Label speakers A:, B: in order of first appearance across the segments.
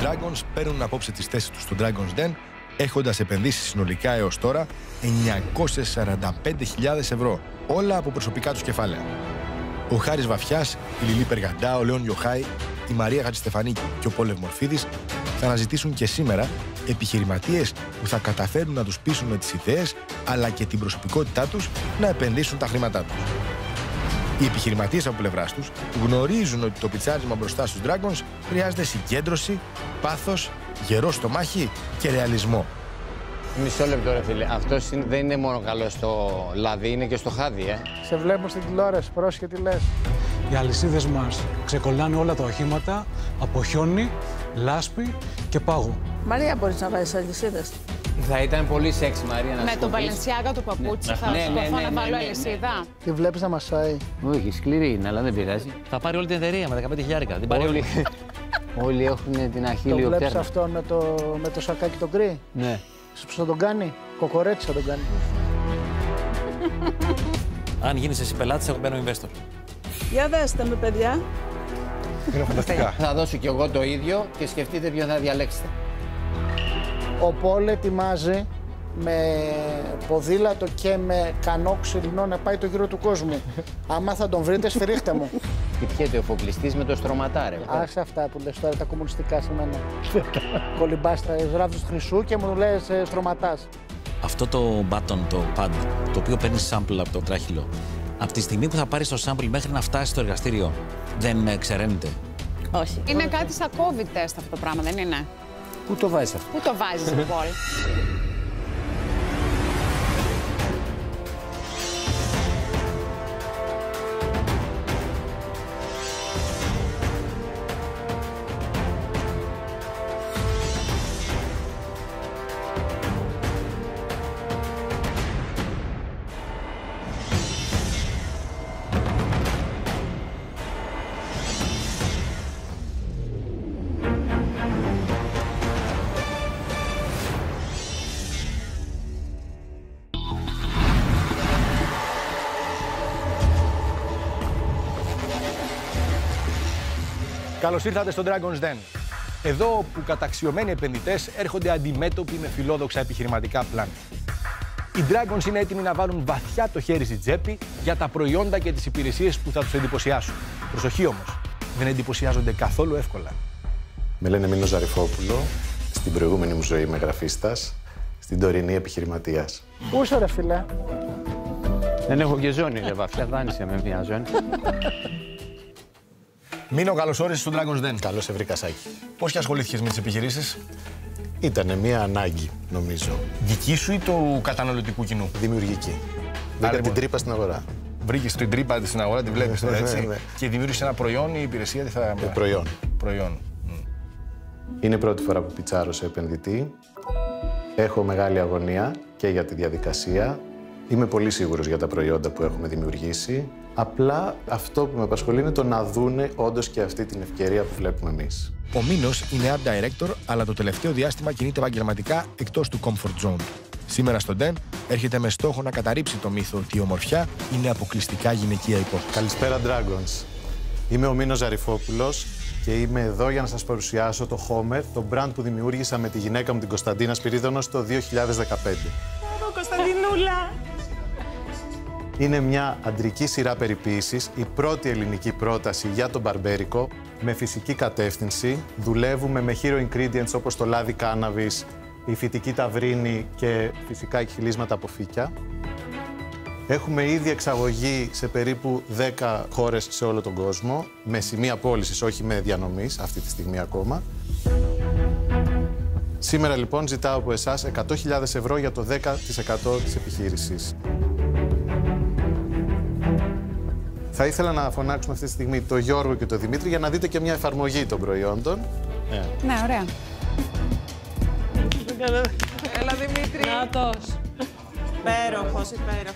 A: Οι Έλληνες Dragons παίρνουν απόψε τις θέσεις τους στο Dragons Den έχοντας επενδύσει συνολικά έως τώρα 945.000 ευρώ, όλα από προσωπικά τους κεφάλαια. Ο Χάρης Βαφιάς, η Λιλή Περγαντά, ο Λέων Ιωχάη, η Μαρία Χατζηστεφανή και ο Πόλευ Μορφίδης θα αναζητήσουν και σήμερα επιχειρηματίες που θα καταφέρουν να τους πείσουν με τις ιδέες αλλά και την προσωπικότητά τους να επενδύσουν τα χρήματά τους. Οι επιχειρηματίες από πλευράς τους γνωρίζουν ότι το πιτσάρισμα μπροστά στους Dragons χρειάζεται συγκέντρωση, πάθος, γερό στο μάχη και ρεαλισμό.
B: Μισό λεπτό ρε φίλε, αυτός δεν είναι μόνο καλός στο λαδί, είναι και στο χάδι, ε.
C: Σε βλέπω στην τηλεόραση, πρόσχε τι λες.
D: Οι αλυσίδες μας ξεκολλάνε όλα τα οχήματα από χιόνι, λάσπη και πάγο.
E: Μαρία, μπορείς να βάζεις αλυσίδες.
B: Θα ήταν πολύ σεξ, Μαρία, να
F: Με
B: σου
F: το
B: πεις.
F: Βαλενσιάγα το παπούτσι θα
B: Ναι, ναι,
F: σκοφώ
B: ναι,
F: να
B: ναι,
F: βάλω
B: ναι, ναι.
F: αλυσίδα.
C: Τη βλέπεις να μασάει;
B: Όχι, σκληρή είναι, αλλά δεν πειράζει.
G: Θα πάρει όλη την εταιρεία με 15 χιλιάρικα. Την πάρει όλη.
B: Όλοι, όλοι έχουν την
C: Το
B: αχίλιο
C: βλέπεις
B: πτέρνα.
C: αυτό με το, με το σακάκι το γκρι;
B: Ναι.
C: Πώς θα τον κάνει; Κοκορέτσι θα τον κάνει;
G: Αν γίνεις εσύ πελάτης, εγώ μπαίνω investor.
E: Για δέστε με, παιδιά.
A: Είναι φανταστικά.
B: Θα δώσω κι εγώ το ίδιο και σκεφτείτε ποιο θα διαλέξετε.
C: Ο Πολ ετοιμάζει με ποδήλατο και με κανό ξυλινό να πάει το γύρο του κόσμου. Άμα θα τον βρείτε, σφυρίχτε μου.
B: Χτυπιέται ο φοπλιστής με το στρωματάρε.
C: Άσε αυτά που λες τώρα τα κομμουνιστικά σε μένα. Κολυμπάς τα γράφεις χρυσού και μου λες ε, στρωματάς.
G: Αυτό το button, το pad, το οποίο παίρνεις sample από το τράχυλο, από τη στιγμή που θα πάρεις το sample μέχρι να φτάσεις στο εργαστήριο, δεν ε, ξεραίνεται.
E: Όχι.
F: Είναι κάτι σαν COVID test αυτό το πράγμα, δεν είναι;
B: Πού το βάζεις αυτό;
F: Πού το βάζεις, Πολ.
A: Καλώς ήρθατε στο Dragon's Den. Εδώ όπου καταξιωμένοι επενδυτές έρχονται αντιμέτωποι με φιλόδοξα επιχειρηματικά πλάνα. Οι Dragons είναι έτοιμοι να βάλουν βαθιά το χέρι στη τσέπη για τα προϊόντα και τις υπηρεσίες που θα τους εντυπωσιάσουν. Προσοχή όμως, δεν εντυπωσιάζονται καθόλου εύκολα.
H: Με λένε Μίνος Ζαριφόπουλο. Στην προηγούμενη μου ζωή είμαι γραφίστας. Στην τωρινή επιχειρηματίας.
C: Πού είσαι ρε φίλε;
B: Δεν έχω και ζώνη, ρε βαφιά, δάνεισε με μια ζώνη.
A: Μείνω καλώ όρισε στο Dragon's Den.
H: Καλώς σε βρήκα, Σάκη.
A: Πώς και ασχολήθηκες με τις επιχειρήσεις,
H: Ήτανε μια ανάγκη, νομίζω.
A: δική σου ή του καταναλωτικού κοινού;
H: Δημιουργική. Βρήκα
A: λοιπόν.
H: την τρύπα στην αγορά.
A: Βρήκες την τρύπα της στην αγορά, τη βλέπεις τώρα
H: Ναι,
A: έτσι.
H: ναι.
A: και δημιούργησες ένα προϊόν ή υπηρεσία, τι θα.
H: Ε, προϊόν.
A: προϊόν.
H: Είναι η πρώτη φορά που πιτσάρω σε επενδυτή. Έχω μεγάλη αγωνία και για τη διαδικασία. Είμαι πολύ σίγουρος για τα προϊόντα που έχουμε δημιουργήσει. Απλά αυτό που με απασχολεί είναι το να δούνε όντως και αυτή την ευκαιρία που βλέπουμε εμείς.
A: Ο Μήνος είναι art director, αλλά το τελευταίο διάστημα κινείται επαγγελματικά εκτός του comfort zone. Σήμερα στο DEN έρχεται με στόχο να καταρρύψει το μύθο ότι η ομορφιά είναι αποκλειστικά γυναικεία υπόθεση.
H: Καλησπέρα Dragons. Είμαι ο Μίνος Ζαριφόπουλος και είμαι εδώ για να σας παρουσιάσω το Homer, το brand που δημιούργησα με τη γυναίκα μου την Κωνσταντίνα Σπυρίδωνος το 2015.
E: Κωνσταντινούλα.
H: Είναι μια αντρική σειρά περιποίησης, η πρώτη ελληνική πρόταση για τον μπαρμπέρικο, με φυσική κατεύθυνση. Δουλεύουμε με hero ingredients όπως το λάδι κάναβης, η φυτική ταυρίνη και φυσικά εκχυλίσματα από φύκια. Έχουμε ήδη εξαγωγή σε περίπου 10 χώρες σε όλο τον κόσμο, με σημεία πώλησης, όχι με διανομής αυτή τη στιγμή ακόμα. Σήμερα λοιπόν ζητάω από εσάς 100.000 ευρώ για το 10% της επιχείρησης. Θα ήθελα να φωνάξουμε αυτή τη στιγμή τον Γιώργο και τον Δημήτρη για να δείτε και μια εφαρμογή των προϊόντων.
F: Ναι, ωραία.
E: Έλα, Δημήτρη.
I: Νάτος. Υπέροχος, υπέροχος.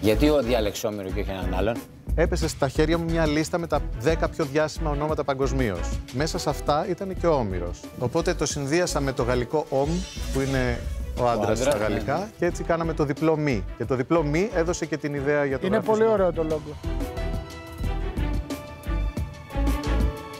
B: Γιατί ο διάλεξε Όμηρο και όχι έναν άλλον;
H: Έπεσε στα χέρια μου μια λίστα με τα 10 πιο διάσημα ονόματα παγκοσμίως. Μέσα σε αυτά ήταν και ο Όμηρος. Οπότε το συνδύασα με το γαλλικό Ομ, που είναι ο άντρας
B: άντρας,
H: στα
B: ναι.
H: γαλλικά, και έτσι κάναμε το διπλό μη. Και το διπλό μη έδωσε και την ιδέα για το
C: Είναι
H: γραφισμό.
C: πολύ ωραίο το λόγο.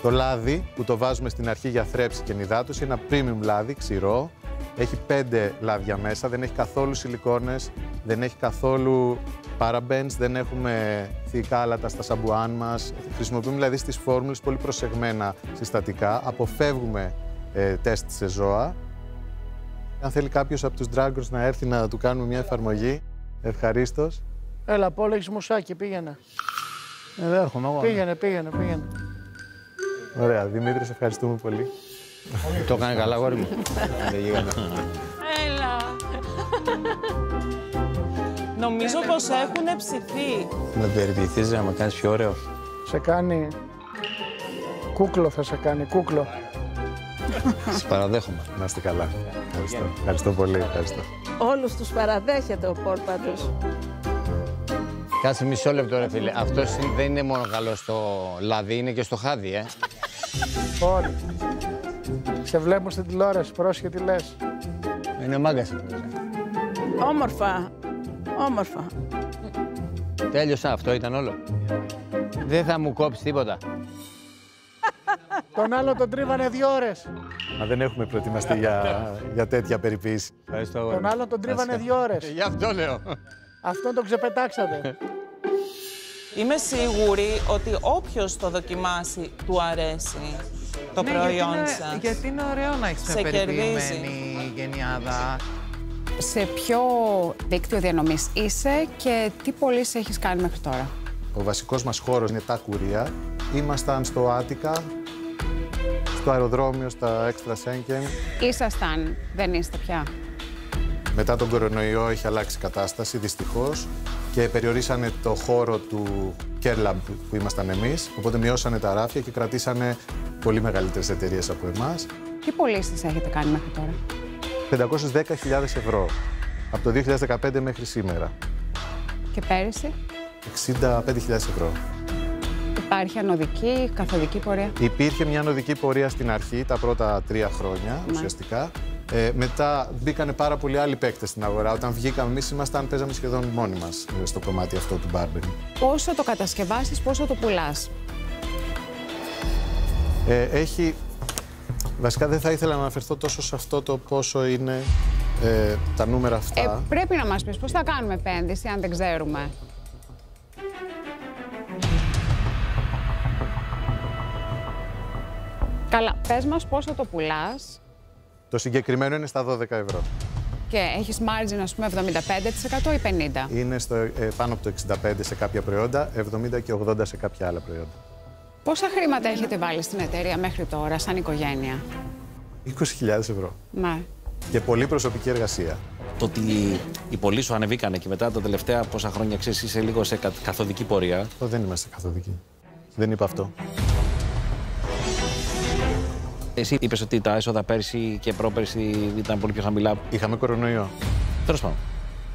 H: Το λάδι που το βάζουμε στην αρχή για θρέψη και νυδάτωση είναι ένα premium λάδι, ξηρό. Έχει πέντε λάδια μέσα, δεν έχει καθόλου σιλικόνες, δεν έχει καθόλου parabens, δεν έχουμε θηικά άλατα στα σαμπουάν μας. Χρησιμοποιούμε δηλαδή στις φόρμουλες πολύ προσεγμένα συστατικά, αποφεύγουμε ε, τεστ σε ζώα. Αν θέλει κάποιος από τους Dragons να έρθει να του κάνουμε μια εφαρμογή, ευχαρίστως.
C: Έλα, Πόλο, έχεις μουσάκι, πήγαινε.
B: Εδώ έρχομαι εγώ.
C: Πήγαινε, πήγαινε, πήγαινε.
H: Ωραία, Δημήτρη, σε ευχαριστούμε πολύ.
B: Το έκανε καλά, γόρι μου. Δεν γίγαντα.
I: Έλα. Νομίζω πως έχουν ψηθεί.
B: Με περιποιηθείς να με κάνεις πιο ωραίο.
C: Σε κάνει... Κούκλο θα σε κάνει, κούκλο.
B: Σε παραδέχομαι.
H: Να είστε καλά. Ευχαριστώ, ευχαριστώ πολύ. Ευχαριστώ.
E: Όλους τους παραδέχεται ο Πολ πάντως.
B: Κάτσε μισό λεπτό, ρε φίλε. Αυτός δεν είναι μόνο καλός στο λαδί, είναι και στο χάδι, ε.
C: Πολ. Σε βλέπουν στην τηλεόραση, πρόσχε τι λες.
B: Είναι μάγκας αυτός. ε.
E: Όμορφα. Όμορφα.
B: Τέλειωσα, αυτό ήταν όλο. Δεν θα μου κόψεις τίποτα.
C: Τον άλλο τον τρίβανε δύο ώρες.
H: Μα δεν έχουμε προετοιμαστεί για, για τέτοια περιποίηση.
B: Ευχαριστώ, αγόρι
C: Τον
B: μου.
C: άλλο τον τρίβανε δύο ώρες.
B: Γι' αυτό λέω.
C: Αυτόν τον ξεπετάξατε.
I: Είμαι σίγουρη ότι όποιος το δοκιμάσει του αρέσει το
J: Ναι,
I: προϊόν
J: γιατί είναι-
I: σας.
J: Γιατί είναι ωραίο να έχεις
I: Σε
J: μια
I: κερδίζει.
J: περιποιημένη γενιάδα.
F: Σε ποιο δίκτυο διανομής είσαι και τι πωλήσεις έχεις κάνει μέχρι τώρα;
H: Ο βασικός μας χώρος είναι τα κουρία. Ήμασταν στο Άτικα, στο αεροδρόμιο, στα Extra Σέγγεν.
F: Ήσασταν, δεν είστε πια.
H: Μετά τον κορονοϊό έχει αλλάξει η κατάσταση, δυστυχώς, και περιορίσανε το χώρο του Kerlab που ήμασταν εμείς, οπότε μειώσανε τα ράφια και κρατήσανε πολύ μεγαλύτερες εταιρείες από εμάς.
F: Τι πωλήσει έχετε κάνει μέχρι τώρα;
H: 510.000 ευρώ από το 2015 μέχρι σήμερα.
F: Και πέρυσι;
H: 65.000 ευρώ.
F: Υπάρχει ανωδική, καθοδική πορεία.
H: Υπήρχε μια ανωδική πορεία στην αρχή, τα πρώτα τρία χρόνια
F: Ναι.
H: ουσιαστικά. Ε, μετά μπήκανε πάρα πολλοί άλλοι παίκτες στην αγορά. Όταν βγήκαμε, εμείς ήμασταν, παίζαμε σχεδόν μόνοι μας στο κομμάτι αυτό του μπάρμπερι.
F: Πόσο το κατασκευάσεις, πόσο το πουλάς;
H: Ε, έχει. Βασικά δεν θα ήθελα να αναφερθώ τόσο σε αυτό το πόσο είναι ε, τα νούμερα αυτά.
F: Ε, πρέπει να μας πεις πώς θα κάνουμε επένδυση αν δεν ξέρουμε; Καλά, πες μας πόσο το πουλάς
H: Το συγκεκριμένο είναι στα 12 ευρώ.
F: και έχεις margin, ας πούμε, 75% ή 50%.
H: Είναι στο, ε, πάνω από το 65 σε κάποια προϊόντα, 70 και 80 σε κάποια άλλα προϊόντα.
F: Πόσα χρήματα έχετε βάλει στην εταιρεία μέχρι τώρα, σαν οικογένεια;
H: 20.000 ευρώ.
F: Ναι.
H: Και πολύ προσωπική εργασία.
G: Το ότι οι πωλήσει σου ανεβήκανε και μετά τα τελευταία πόσα χρόνια ξέρεις, είσαι λίγο σε κα- καθοδική πορεία.
H: Αυτό δεν είμαστε καθοδικοί. Δεν είπα αυτό.
G: Εσύ είπες ότι τα έσοδα πέρσι και πρόπερσι ήταν πολύ πιο χαμηλά.
H: Είχαμε κορονοϊό.
G: Τέλος πάντων.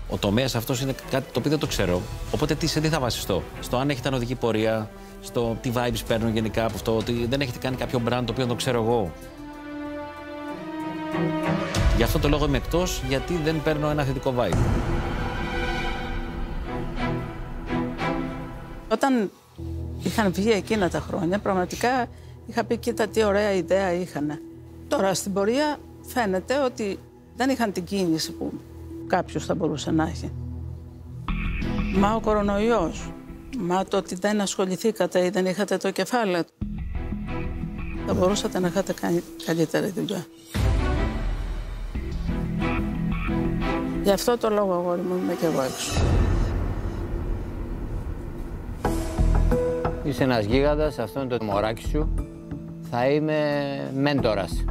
G: Ο τομέας αυτός είναι κάτι το οποίο δεν το ξέρω. Οπότε τι, σε τι θα βασιστώ; Στο αν έχετε ανωδική πορεία, στο τι vibes παίρνουν γενικά από αυτό, ότι δεν έχετε κάνει κάποιο brand το οποίο το ξέρω εγώ; Γι' αυτό το λόγο είμαι εκτός, γιατί δεν παίρνω ένα θετικό vibe.
E: Όταν είχαν βγει εκείνα τα χρόνια, πραγματικά είχα πει κοίτα τι ωραία ιδέα είχαν. Τώρα στην πορεία φαίνεται ότι δεν είχαν την κίνηση που κάποιος θα μπορούσε να έχει. Μα ο κορονοϊός, μα το ότι δεν ασχοληθήκατε ή δεν είχατε το κεφάλαιο, θα μπορούσατε να είχατε κάνει καλύτερη δουλειά. Γι' αυτό το λόγο, αγόρι μου, είμαι και εγώ έξω.
B: Είσαι ένας γίγαντας, αυτό είναι το μωράκι σου. Θα είμαι μέντορας.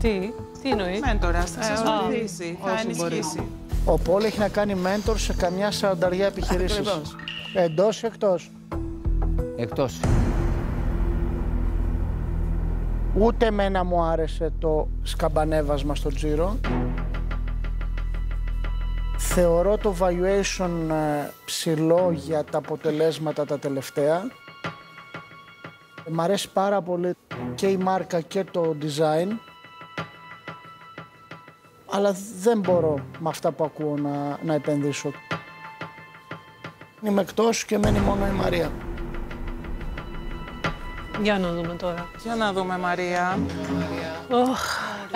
I: Τι, τι εννοείς; Μέντορας, θα σας βοηθήσει, θα ενισχύσει.
C: Ο Πολ έχει να κάνει mentor σε καμιά σαρανταριά επιχειρήσεις.
E: Ακριβώς.
C: Εντός ή εκτός;
B: Εκτός.
C: Ούτε εμένα μου άρεσε το σκαμπανέβασμα στο τζίρο. Θεωρώ το valuation ε, ψηλό για τα αποτελέσματα τα τελευταία. Μ' αρέσει πάρα πολύ και η μάρκα και το design. Αλλά δεν μπορώ με αυτά που ακούω να, να επενδύσω. Είμαι εκτός και μένει μόνο η Μαρία.
K: Για να δούμε τώρα.
I: Για να δούμε, Μαρία.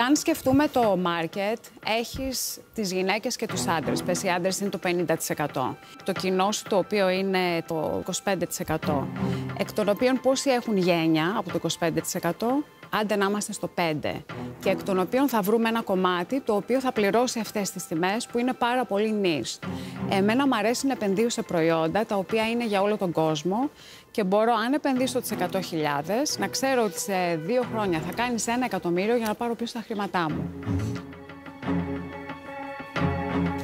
F: Αν σκεφτούμε το μάρκετ, έχεις τις γυναίκες και τους άντρες. Πες οι άντρες είναι το 50%. Το κοινό σου το οποίο είναι το 25%. Εκ των οποίων πόσοι έχουν γένεια από το 25%. Άντε να είμαστε στο 5. Και εκ των οποίων θα βρούμε ένα κομμάτι το οποίο θα πληρώσει αυτές τις τιμές που είναι πάρα πολύ νης. Εμένα μου αρέσει να επενδύω σε προϊόντα τα οποία είναι για όλο τον κόσμο και μπορώ, αν επενδύσω τις 100.000, να ξέρω ότι σε δύο χρόνια θα κάνεις ένα εκατομμύριο για να πάρω πίσω τα χρήματά μου.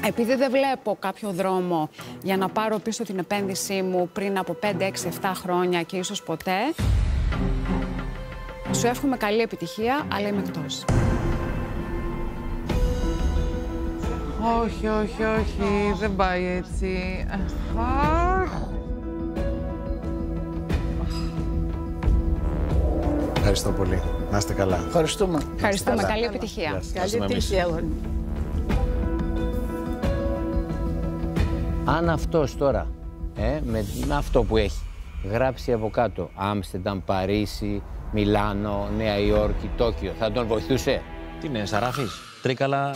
F: Επειδή δεν βλέπω κάποιο δρόμο για να πάρω πίσω την επένδυσή μου πριν από 5, 6, 7 χρόνια και ίσως ποτέ, σου εύχομαι καλή επιτυχία, αλλά είμαι εκτός.
J: Όχι, όχι, όχι, δεν πάει έτσι. Αχ.
H: Ευχαριστώ πολύ. Να είστε καλά.
C: Ευχαριστούμε.
F: Ευχαριστούμε. Καλή επιτυχία.
E: Καλή τύχη, Εύωνη.
B: Αν αυτός τώρα, ε, με, με αυτό που έχει, γράψει από κάτω Άμστερνταμ, Παρίσι, Μιλάνο, Νέα Υόρκη, Τόκιο, θα τον βοηθούσε;
G: Τι είναι, Σαράφης, Τρίκαλα.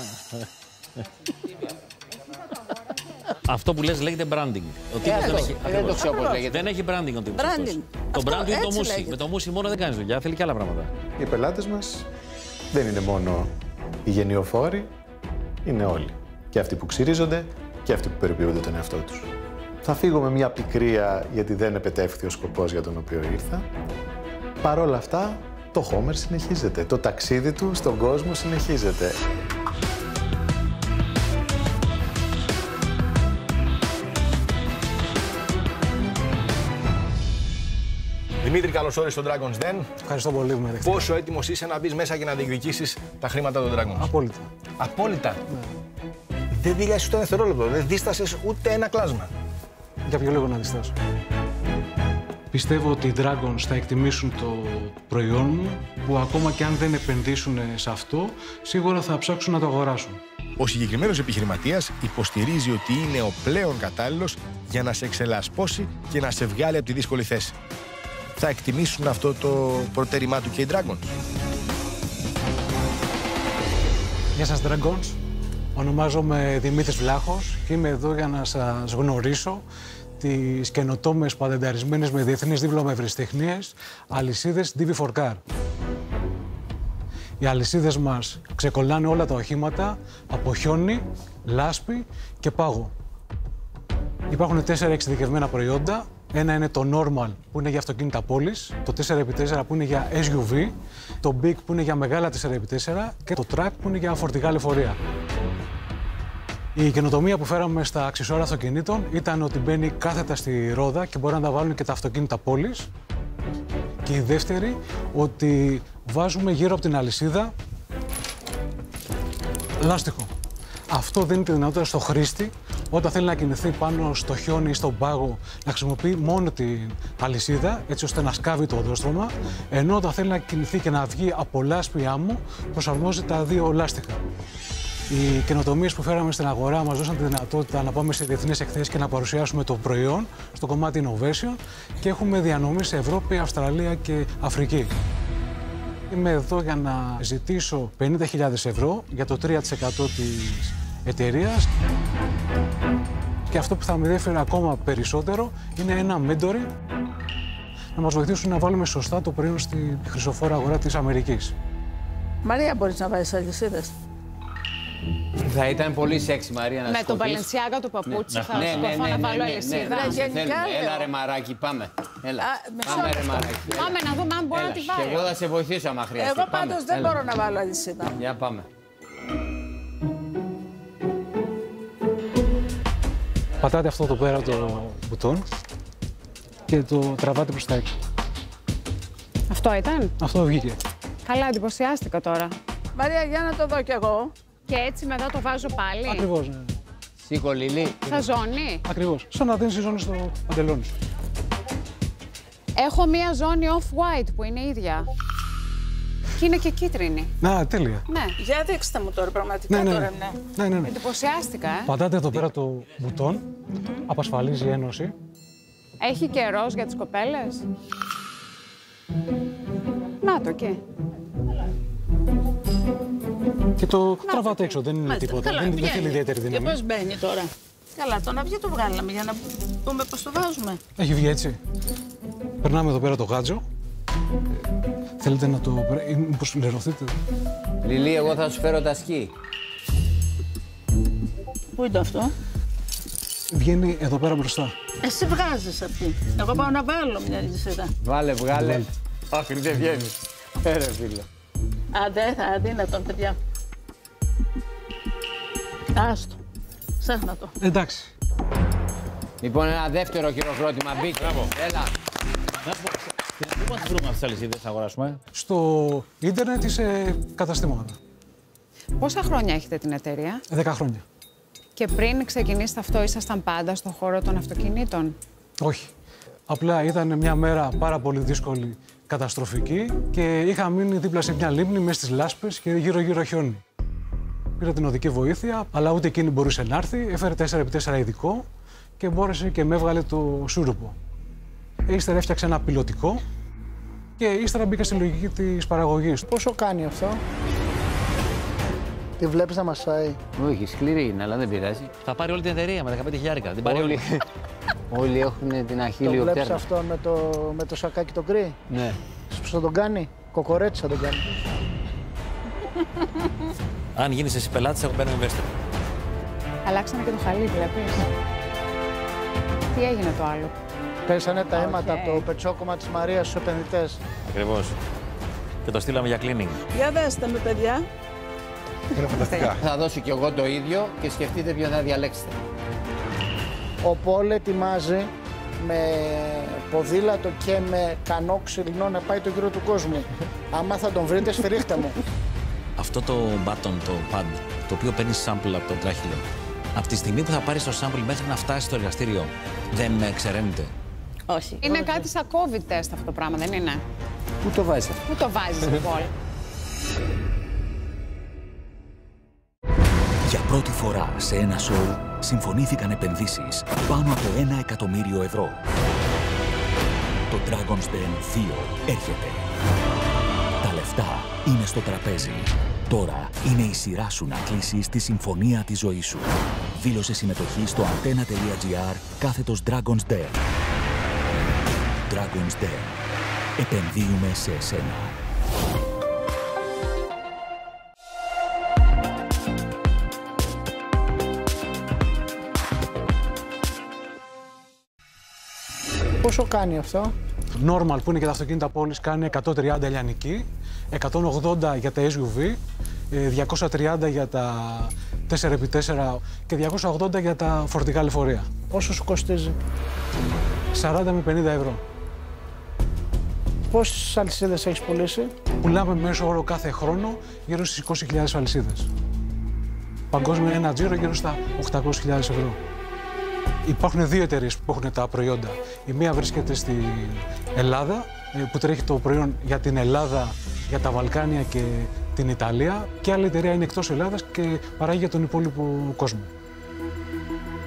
G: Αυτό που λες λέγεται branding. Ο τύπος
B: Ε,
G: δεν
B: το-
G: έχει.
B: ε, δεν
G: ακριβώς.
B: το ξέρω πώς λέγεται.
G: Δεν έχει branding ο τύπος.
E: Branding.
G: αυτός. Το
E: Αυτό
G: branding είναι το
E: έτσι
G: μουσι.
E: λέγεται.
G: Με το μουσι μόνο δεν κάνεις δουλειά, θέλει και άλλα πράγματα.
H: Οι πελάτες μας δεν είναι μόνο οι γενιοφόροι, είναι όλοι. Και αυτοί που ξυρίζονται και αυτοί που περιποιούνται τον εαυτό τους. Θα φύγω με μια πικρία γιατί δεν επετεύχθη ο σκοπός για τον οποίο ήρθα. Παρ' όλα αυτά, το Homer συνεχίζεται. Το ταξίδι του στον κόσμο συνεχίζεται.
A: Δημήτρη, καλώς όρισες στο Dragon's Den.
D: Ευχαριστώ πολύ που με δεχτείτε.
A: Πόσο έτοιμος είσαι να μπεις μέσα και να διεκδικήσεις τα χρήματα των Dragons;
D: Απόλυτα.
A: Απόλυτα; Δεν δίλιασε ούτε ένα δευτερόλεπτο. Δεν δίστασες ούτε ένα κλάσμα.
D: Για ποιο λόγο να διστάσω. Πιστεύω ότι οι Dragons θα εκτιμήσουν το προϊόν μου, που ακόμα και αν δεν επενδύσουν σε αυτό, σίγουρα θα ψάξουν να το αγοράσουν.
A: Ο συγκεκριμένος επιχειρηματίας υποστηρίζει ότι είναι ο πλέον κατάλληλος για να σε εξελασπώσει και να σε βγάλει από τη δύσκολη θέση. Θα εκτιμήσουν αυτό το προτέρημά του και οι Dragons.
D: Γεια σας Dragons. Ονομάζομαι Δημήτρης Βλάχος και είμαι εδώ για να σας γνωρίσω τις καινοτόμες πατενταρισμένες με διεθνές δίπλωμα ευρεσιτεχνίες αλυσίδες DV4CAR. Οι αλυσίδες μας ξεκολλάνε όλα τα οχήματα από χιόνι, λάσπη και πάγο. Υπάρχουν τέσσερα εξειδικευμένα προϊόντα. Ένα είναι το Normal που είναι για αυτοκίνητα πόλης, το 4x4 που είναι για SUV, το Big που είναι για μεγάλα 4x4 και το Track που είναι για φορτηγά λεωφορεία. Η καινοτομία που φέραμε στα αξισόρια αυτοκινήτων ήταν ότι μπαίνει κάθετα στη ρόδα και μπορεί να τα βάλουν και τα αυτοκίνητα πόλης. Και η δεύτερη, ότι βάζουμε γύρω από την αλυσίδα λάστιχο. Αυτό δίνει τη δυνατότητα στο χρήστη όταν θέλει να κινηθεί πάνω στο χιόνι ή στον πάγο να χρησιμοποιεί μόνο την αλυσίδα έτσι ώστε να σκάβει το οδόστρωμα ενώ όταν θέλει να κινηθεί και να βγει από λάσπη άμμο προσαρμόζει τα δύο λάστιχα. Οι καινοτομίες που φέραμε στην αγορά μας δώσαν τη δυνατότητα να πάμε σε διεθνείς εκθέσεις και να παρουσιάσουμε το προϊόν στο κομμάτι innovation και έχουμε διανομή σε Ευρώπη, Αυστραλία και Αφρική. Είμαι εδώ για να ζητήσω 50.000 ευρώ για το 3% της εταιρείας και αυτό που θα με ενδιαφέρει ακόμα περισσότερο είναι ένα mentoring να μας βοηθήσουν να βάλουμε σωστά το προϊόν στη χρυσοφόρα αγορά της Αμερικής.
E: Μαρία, μπορείς να βάζεις αλυσίδες;
B: Θα ήταν πολύ σεξι, Μαρία, να
F: Με τον
B: σκοτείς.
F: Παλενσιάγα του παπούτσι
B: Ναι,
F: θα
B: ναι,
F: σκοφώ
B: ναι,
F: να
B: ναι,
F: βάλω
B: ναι, ναι,
F: αλυσίδα.
B: ναι, σε
E: γενικά
B: θέλουμε.
E: λέω.
B: Έλα ρε μαράκι, πάμε. Έλα.
E: Α, μισό
B: Πάμε ρε
E: λεπτό.
B: μαράκι. έλα.
F: Πάμε να δούμε αν μπορώ να
B: Έλα.
F: τη
B: Και εγώ
F: βάλω.
B: θα σε βοηθήσω άμα χρειαστεί.
E: Εγώ
B: Πάμε.
E: πάντως δεν
B: Έλα.
E: μπορώ να βάλω αλυσίδα.
B: Για πάμε.
D: Πατάτε αυτό το πέρα το μπουτόν και το τραβάτε προς τα έξω.
F: Αυτό ήταν;
D: Αυτό βγήκε.
F: Καλά, εντυπωσιάστηκα τώρα.
E: Μαρία, για να το δω κι εγώ.
F: Και έτσι μετά το βάζω πάλι.
D: Ακριβώς, ναι.
B: Σήκω Λιλή.
F: Θα ζώνει.
D: Ακριβώς. Σαν να δίνεις τη ζώνη στο παντελόνι σου.
F: Έχω μία ζώνη off-white που είναι ίδια. Και είναι και κίτρινη.
D: Να, τέλεια.
F: Ναι.
E: Για δείξτε μου τώρα, πραγματικά
D: Ναι, ναι,
E: τώρα,
D: ναι.
E: ναι.
D: Ναι, ναι, ναι.
F: Εντυπωσιάστηκα, ε.
D: Πατάτε εδώ πέρα το μπουτόν, απασφαλίζει η ένωση.
F: Έχει και ροζ για τις κοπέλες; Να το εκεί.
D: Και το τραβάτε έξω, δεν είναι
E: Μάλιστα.
D: τίποτα.
E: Καλά,
D: δεν, δεν
E: βγαίνει.
D: θέλει ιδιαίτερη
E: Και
D: δύναμη.
E: πώς μπαίνει τώρα; Καλά, το ναυγί το βγάλαμε για να δούμε πώς το βάζουμε.
D: Έχει βγει έτσι. Περνάμε εδώ πέρα το γάτζο. Θέλετε να το. ή μήπως λερωθείτε.
B: Λιλή, εγώ θα σου φέρω τα σκι.
E: Πού είναι αυτό;
D: Βγαίνει εδώ πέρα μπροστά.
E: Εσύ βγάζεις αυτή. Εγώ πάω να βάλω μια λυσίδα.
B: Βάλε, βγάλε. Άκρη δεν βγαίνει. Έρε, φίλε.
E: Άντε, θα αδύνατον, παιδιά. Άστο. Ξέχνα το.
D: Εντάξει.
B: Λοιπόν, ένα δεύτερο χειροκρότημα. Μπήκε. Έλα.
G: Πού θα βρούμε αυτέ τις αλυσίδε να αγοράσουμε;
D: Στο ίντερνετ ή σε καταστήματα.
F: Πόσα χρόνια έχετε την εταιρεία;
D: 10 χρόνια.
F: και πριν ξεκινήσετε αυτό ήσασταν πάντα στον χώρο των αυτοκινήτων;
D: Όχι. Απλά ήταν μια μέρα πάρα πολύ δύσκολη, καταστροφική και είχα μείνει δίπλα σε μια λίμνη μέσα στις λάσπες και γύρω-γύρω χιόνι. Πήρα την οδική βοήθεια, αλλά ούτε εκείνη μπορούσε να έρθει. Έφερε 4x4 ειδικό και μπόρεσε και με έβγαλε το σούρουπο. Ύστερα έφτιαξε ένα πιλωτικό και ύστερα μπήκα στη λογική της παραγωγής.
C: Πόσο κάνει αυτό; Τη βλέπεις να μασάει;
B: Όχι, σκληρή είναι, αλλά δεν πειράζει.
G: Θα πάρει όλη την εταιρεία με 15 χιλιάρικα. Δεν πάρει
B: Όλοι,
G: όλη.
B: όλοι έχουν την
C: Το
B: αχίλλειο
C: βλέπεις
B: πτέρνα.
C: αυτό με το, με το σακάκι το γκρι;
B: Ναι.
C: Πώς θα τον κάνει; Κοκορέτσι θα τον κάνει.
G: Αν γίνεις εσύ πελάτης, θα παίρνω investor.
F: Αλλάξανε και το χαλί, βλέπεις. Τι έγινε το άλλο;
C: Πέσανε τα
F: Οκ.
C: αίματα από το πετσόκομα της Μαρίας στους επενδυτές.
G: Ακριβώς. Και το στείλαμε για cleaning.
E: Για δέστε με, παιδιά.
A: Είναι φανταστικά.
B: Θα δώσω κι εγώ το ίδιο και σκεφτείτε ποιο θα διαλέξετε.
C: Ο Πολ ετοιμάζει με ποδήλατο και με κανό ξυλινό να πάει το γύρο του κόσμου. Άμα θα τον βρείτε, σφυρίχτε μου.
G: Αυτό το button, το pad, το οποίο παίρνει sample από τον τράχυλο. Από τη στιγμή που θα πάρεις το sample μέχρι να φτάσει στο εργαστήριο, δεν ε, ξεραίνεται.
E: Όχι.
F: Είναι κάτι σαν COVID test αυτό το πράγμα, δεν είναι;
B: Πού το βάζεις αυτό;
F: Πού το βάζεις, λοιπόν;
K: Για πρώτη φορά σε ένα σοου συμφωνήθηκαν επενδύσεις πάνω από ένα εκατομμύριο ευρώ. Το Dragon's Den 2 έρχεται. Τα λεφτά είναι στο τραπέζι. Τώρα είναι η σειρά σου να κλείσεις τη συμφωνία της ζωής σου. Δήλωσε συμμετοχή στο antenna.gr κάθετος Dragon's Den. Dragon's Den. Επενδύουμε σε εσένα.
C: Πόσο κάνει αυτό;
D: Normal που είναι και τα αυτοκίνητα πόλης κάνει 130 λιανική, 180 για τα SUV, ε, 230 για τα 4x4 και 280 για τα φορτηγά λεωφορεία.
C: Πόσο σου κοστίζει;
D: 40 με 50 ευρώ.
C: Πόσες αλυσίδες έχεις πουλήσει;
D: Πουλάμε μέσω όρο κάθε χρόνο γύρω στις 20.000 αλυσίδες. Παγκόσμια ένα τζίρο γύρω στα 800.000 ευρώ. Υπάρχουν δύο εταιρείες που έχουν τα προϊόντα. Η μία βρίσκεται στην Ελλάδα, ε, που τρέχει το προϊόν για την Ελλάδα, για τα Βαλκάνια και την Ιταλία. Και άλλη εταιρεία είναι εκτός Ελλάδας και παράγει για τον υπόλοιπο κόσμο.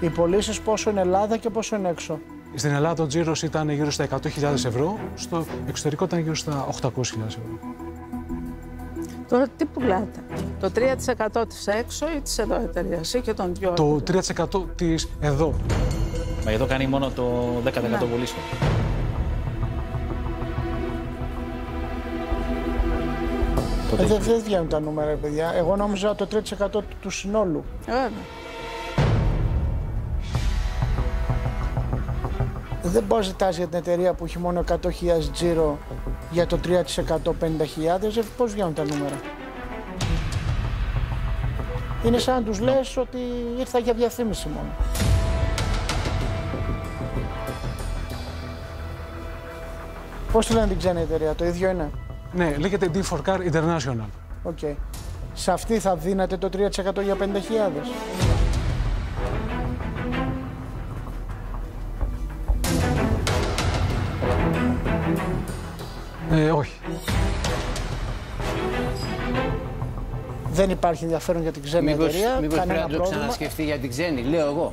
C: Οι πωλήσεις πόσο είναι Ελλάδα και πόσο είναι έξω;
D: Στην Ελλάδα ο τζίρος ήταν γύρω στα 100.000 ευρώ, στο εξωτερικό ήταν γύρω στα 800.000 ευρώ.
E: Τώρα τι πουλάτε; Το 3% της έξω ή της εδώ εταιρείας ή και των δυο.
D: Το 3% της εδώ.
G: Μα εδώ κάνει μόνο το 10%
E: Ναι.
G: πωλήσεων.
C: Ε, δεν δεν βγαίνουν τα νούμερα, ρε παιδιά. Εγώ νόμιζα το 3% του, του συνόλου.
E: Βέβαια.
C: Δεν μπορεί να ζητάς για την εταιρεία που έχει μόνο 100.000 τζίρο για το 3% 50.000. Πώς βγαίνουν τα νούμερα; Είναι σαν να τους λες ότι ήρθα για διαφήμιση μόνο. Πώς τη λένε την ξένη εταιρεία, το ίδιο είναι;
D: Ναι, λέγεται D4Car International.
C: OK. Σε αυτή θα δίνατε το 3% για 50.000.
D: Ε, όχι.
C: Δεν υπάρχει ενδιαφέρον για την ξένη
B: Μήπως,
C: εταιρεία.
B: μήπως πρέπει
C: κανένα
B: να το
C: πρόβλημα.
B: ξανασκεφτεί για την ξένη, λέω εγώ.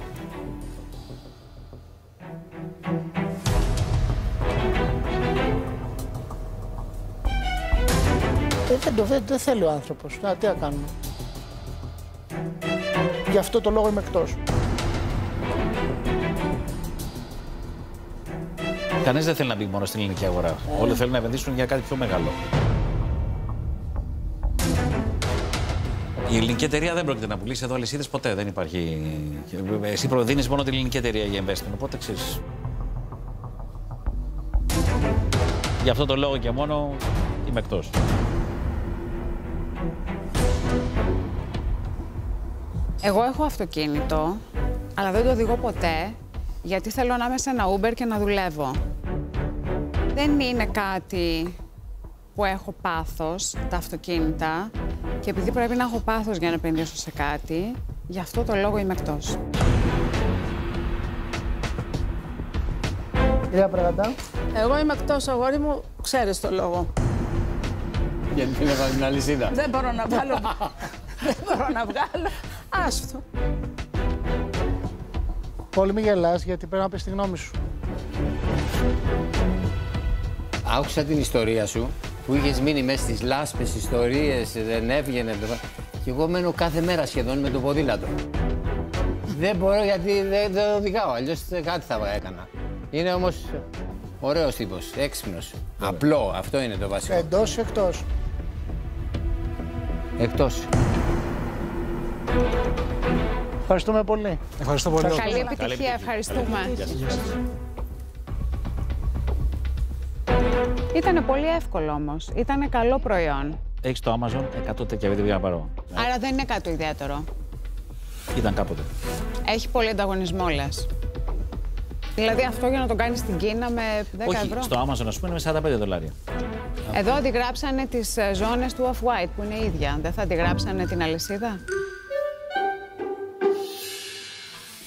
C: Ε, δεν, το, δεν, δεν θέλει ο άνθρωπος. Α, τι να κάνουμε. Γι' αυτό το λόγο είμαι εκτός.
G: Κανείς δεν θέλει να μπει μόνο στην ελληνική αγορά. Όλοι θέλουν να επενδύσουν για κάτι πιο μεγάλο. Η ελληνική εταιρεία δεν πρόκειται να πουλήσει εδώ αλυσίδες ποτέ. Δεν υπάρχει. Εσύ προδίνεις μόνο την ελληνική εταιρεία για investment. Οπότε ξέρεις. Γι' αυτό το λόγο και μόνο είμαι εκτός.
F: Εγώ έχω αυτοκίνητο, αλλά δεν το οδηγώ ποτέ, γιατί θέλω να είμαι σε ένα Uber και να δουλεύω. Δεν είναι κάτι που έχω πάθος, τα αυτοκίνητα, και επειδή πρέπει να έχω πάθος για να επενδύσω σε κάτι, γι' αυτό το λόγο είμαι εκτός.
C: Κυρία Πραγαντά.
E: Εγώ είμαι εκτός αγόρι μου, ξέρεις το λόγο.
B: Γιατί δεν έβαλε την αλυσίδα.
E: Δεν μπορώ να βγάλω. Δεν μπορώ να βγάλω. Άστο.
C: Πολύ μη γελάς γιατί πρέπει να πεις τη γνώμη σου.
B: Άκουσα την ιστορία σου που είχες μείνει μέσα στις λάσπες ιστορίες, δεν έβγαινε. δεν- Και εγώ μένω κάθε μέρα σχεδόν με το ποδήλατο. δεν μπορώ γιατί δεν, δεν οδηγάω, αλλιώς κάτι θα έκανα. Είναι όμως ωραίος τύπος, έξυπνος. Απλό, αυτό είναι το βασικό.
C: Εντός ή εκτός;
B: Εκτός.
C: Ευχαριστούμε πολύ.
D: Ευχαριστώ πολύ.
F: Καλή επιτυχία, ευχαριστούμε. Ήταν πολύ εύκολο όμως. Ήταν καλό προϊόν.
G: Έχεις το Amazon 100 τέτοια βίντεο για να πάρω.
F: Άρα δεν είναι κάτι ιδιαίτερο.
G: Ήταν κάποτε.
F: Έχει πολύ ανταγωνισμό, λες. Δηλαδή αυτό για να το κάνεις στην Κίνα με 10
G: Όχι,
F: ευρώ.
G: στο Amazon ας πούμε είναι με 45 δολάρια.
F: Εδώ αντιγράψανε τις ε, ζώνες του Off-White που είναι ίδια. Δεν θα αντιγράψανε την αλυσίδα;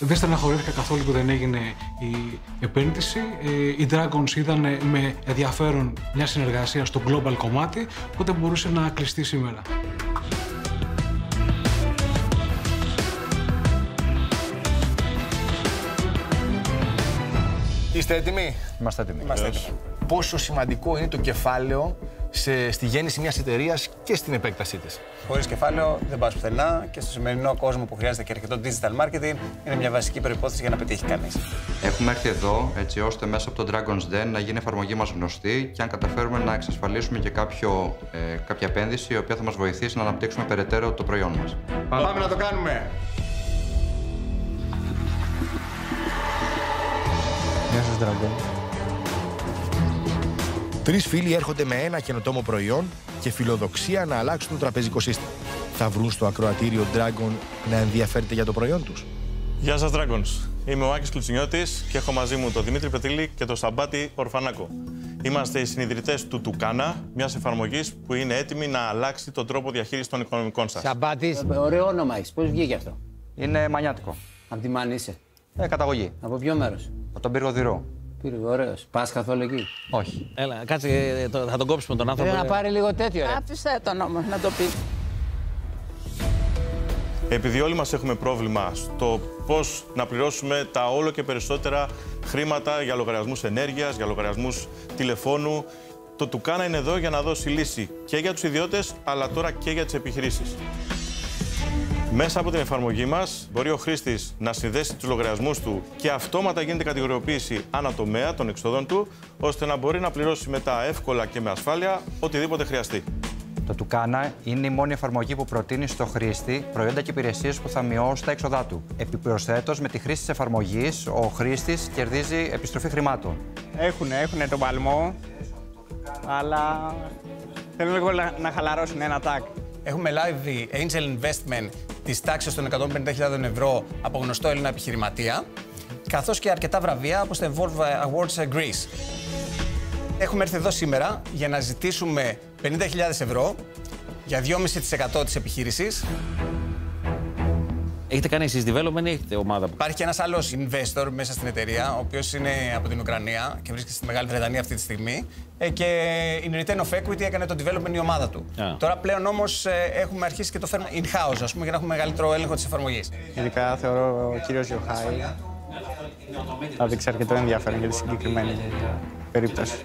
D: Δεν στεναχωρήθηκα καθόλου που δεν έγινε η επένδυση. Ε, οι Dragons είδαν με ενδιαφέρον μια συνεργασία στο global κομμάτι, οπότε μπορούσε να κλειστεί σήμερα.
A: Είστε έτοιμοι;
L: Είμαστε έτοιμοι.
A: Πόσο σημαντικό είναι το κεφάλαιο σε, στη γέννηση μιας εταιρείας και στην επέκτασή της.
L: Χωρίς κεφάλαιο δεν πας πουθενά και στο σημερινό κόσμο που χρειάζεται και αρκετό digital marketing είναι μια βασική προπόθεση για να πετύχει κανείς.
M: Έχουμε έρθει εδώ έτσι ώστε μέσα από το Dragon's Den να γίνει η εφαρμογή μας γνωστή και αν καταφέρουμε να εξασφαλίσουμε και κάποιο, ε, κάποια επένδυση η οποία θα μας βοηθήσει να αναπτύξουμε περαιτέρω το προϊόν μας.
L: Πάμε να το κάνουμε!
N: Γεια σας, Dragon.
A: Τρεις φίλοι έρχονται με ένα καινοτόμο προϊόν και φιλοδοξία να αλλάξουν το τραπεζικό σύστημα. Θα βρουν στο ακροατήριο Dragon να ενδιαφέρεται για το προϊόν τους.
O: Γεια σας Dragons. Είμαι ο Άκης Κλουτσινιώτης και έχω μαζί μου τον Δημήτρη Πετρίλη και τον Σαμπάτη Ορφανάκο. Είμαστε οι συνειδητές του Τουκάνα, μιας εφαρμογής που είναι έτοιμη να αλλάξει τον τρόπο διαχείρισης των οικονομικών σας.
B: Σαμπάτη, ωραίο όνομα έχεις. Πώς βγήκε αυτό;
L: Είναι μανιάτικο.
B: Από τη Μάνη είσαι.
L: Ε, καταγωγή.
B: Από ποιο μέρος;
L: Από τον πύργο Δηρό.
B: Πύργο, ωραίος. Πας καθόλου εκεί;
L: Όχι.
G: Έλα, κάτσε, ε, το- θα τον κόψουμε τον άνθρωπο.
B: Πρέπει να πάρει λίγο τέτοιο, ρε.
E: Άφησε τον όμως να το πει.
O: Επειδή όλοι μας έχουμε πρόβλημα στο πώς να πληρώσουμε τα όλο και περισσότερα χρήματα για λογαριασμούς ενέργειας, για λογαριασμούς τηλεφώνου, το Τουκάνα είναι εδώ για να δώσει λύση και για τους ιδιώτες, αλλά τώρα και για τις επιχειρήσεις. Μέσα από την εφαρμογή μας μπορεί ο χρήστης να συνδέσει τους λογαριασμούς του και αυτόματα γίνεται κατηγοριοποίηση ανατομέα των εξόδων του, ώστε να μπορεί να πληρώσει μετά εύκολα και με ασφάλεια οτιδήποτε χρειαστεί.
L: Το Tucana είναι η μόνη εφαρμογή που προτείνει στο χρήστη προϊόντα και υπηρεσίες που θα μειώσουν τα έξοδά του. Επιπροσθέτως, με τη χρήση της εφαρμογής, ο χρήστης κερδίζει επιστροφή χρημάτων.
P: Έχουν, έχουν τον παλμό, αλλά θέλουν λίγο να, να χαλαρώσουν ένα τάκ.
L: Έχουμε λάβει angel investment της τάξης των 150.000 ευρώ από γνωστό Έλληνα επιχειρηματία, καθώς και αρκετά βραβεία από τα Evolve Awards Greece. Έχουμε έρθει εδώ σήμερα για να ζητήσουμε 50.000 ευρώ για 2,5% της επιχείρησης.
G: Έχετε κάνει εσείς development ή έχετε ομάδα που...
L: Υπάρχει και ένας άλλος investor μέσα στην εταιρεία, ο οποίος είναι από την Ουκρανία και βρίσκεται στη Μεγάλη Βρετανία αυτή τη στιγμή ε, και in return of equity έκανε το development η ομάδα του.
G: Α.
L: Τώρα πλέον όμως ε, έχουμε αρχίσει και το φέρνουμε in-house, ας πούμε, για να έχουμε μεγαλύτερο έλεγχο της εφαρμογής.
P: Γενικά θεωρώ ο κύριος Γιωχάη θα δείξει αρκετό ενδιαφέρον για τη συγκεκριμένη περίπτωση.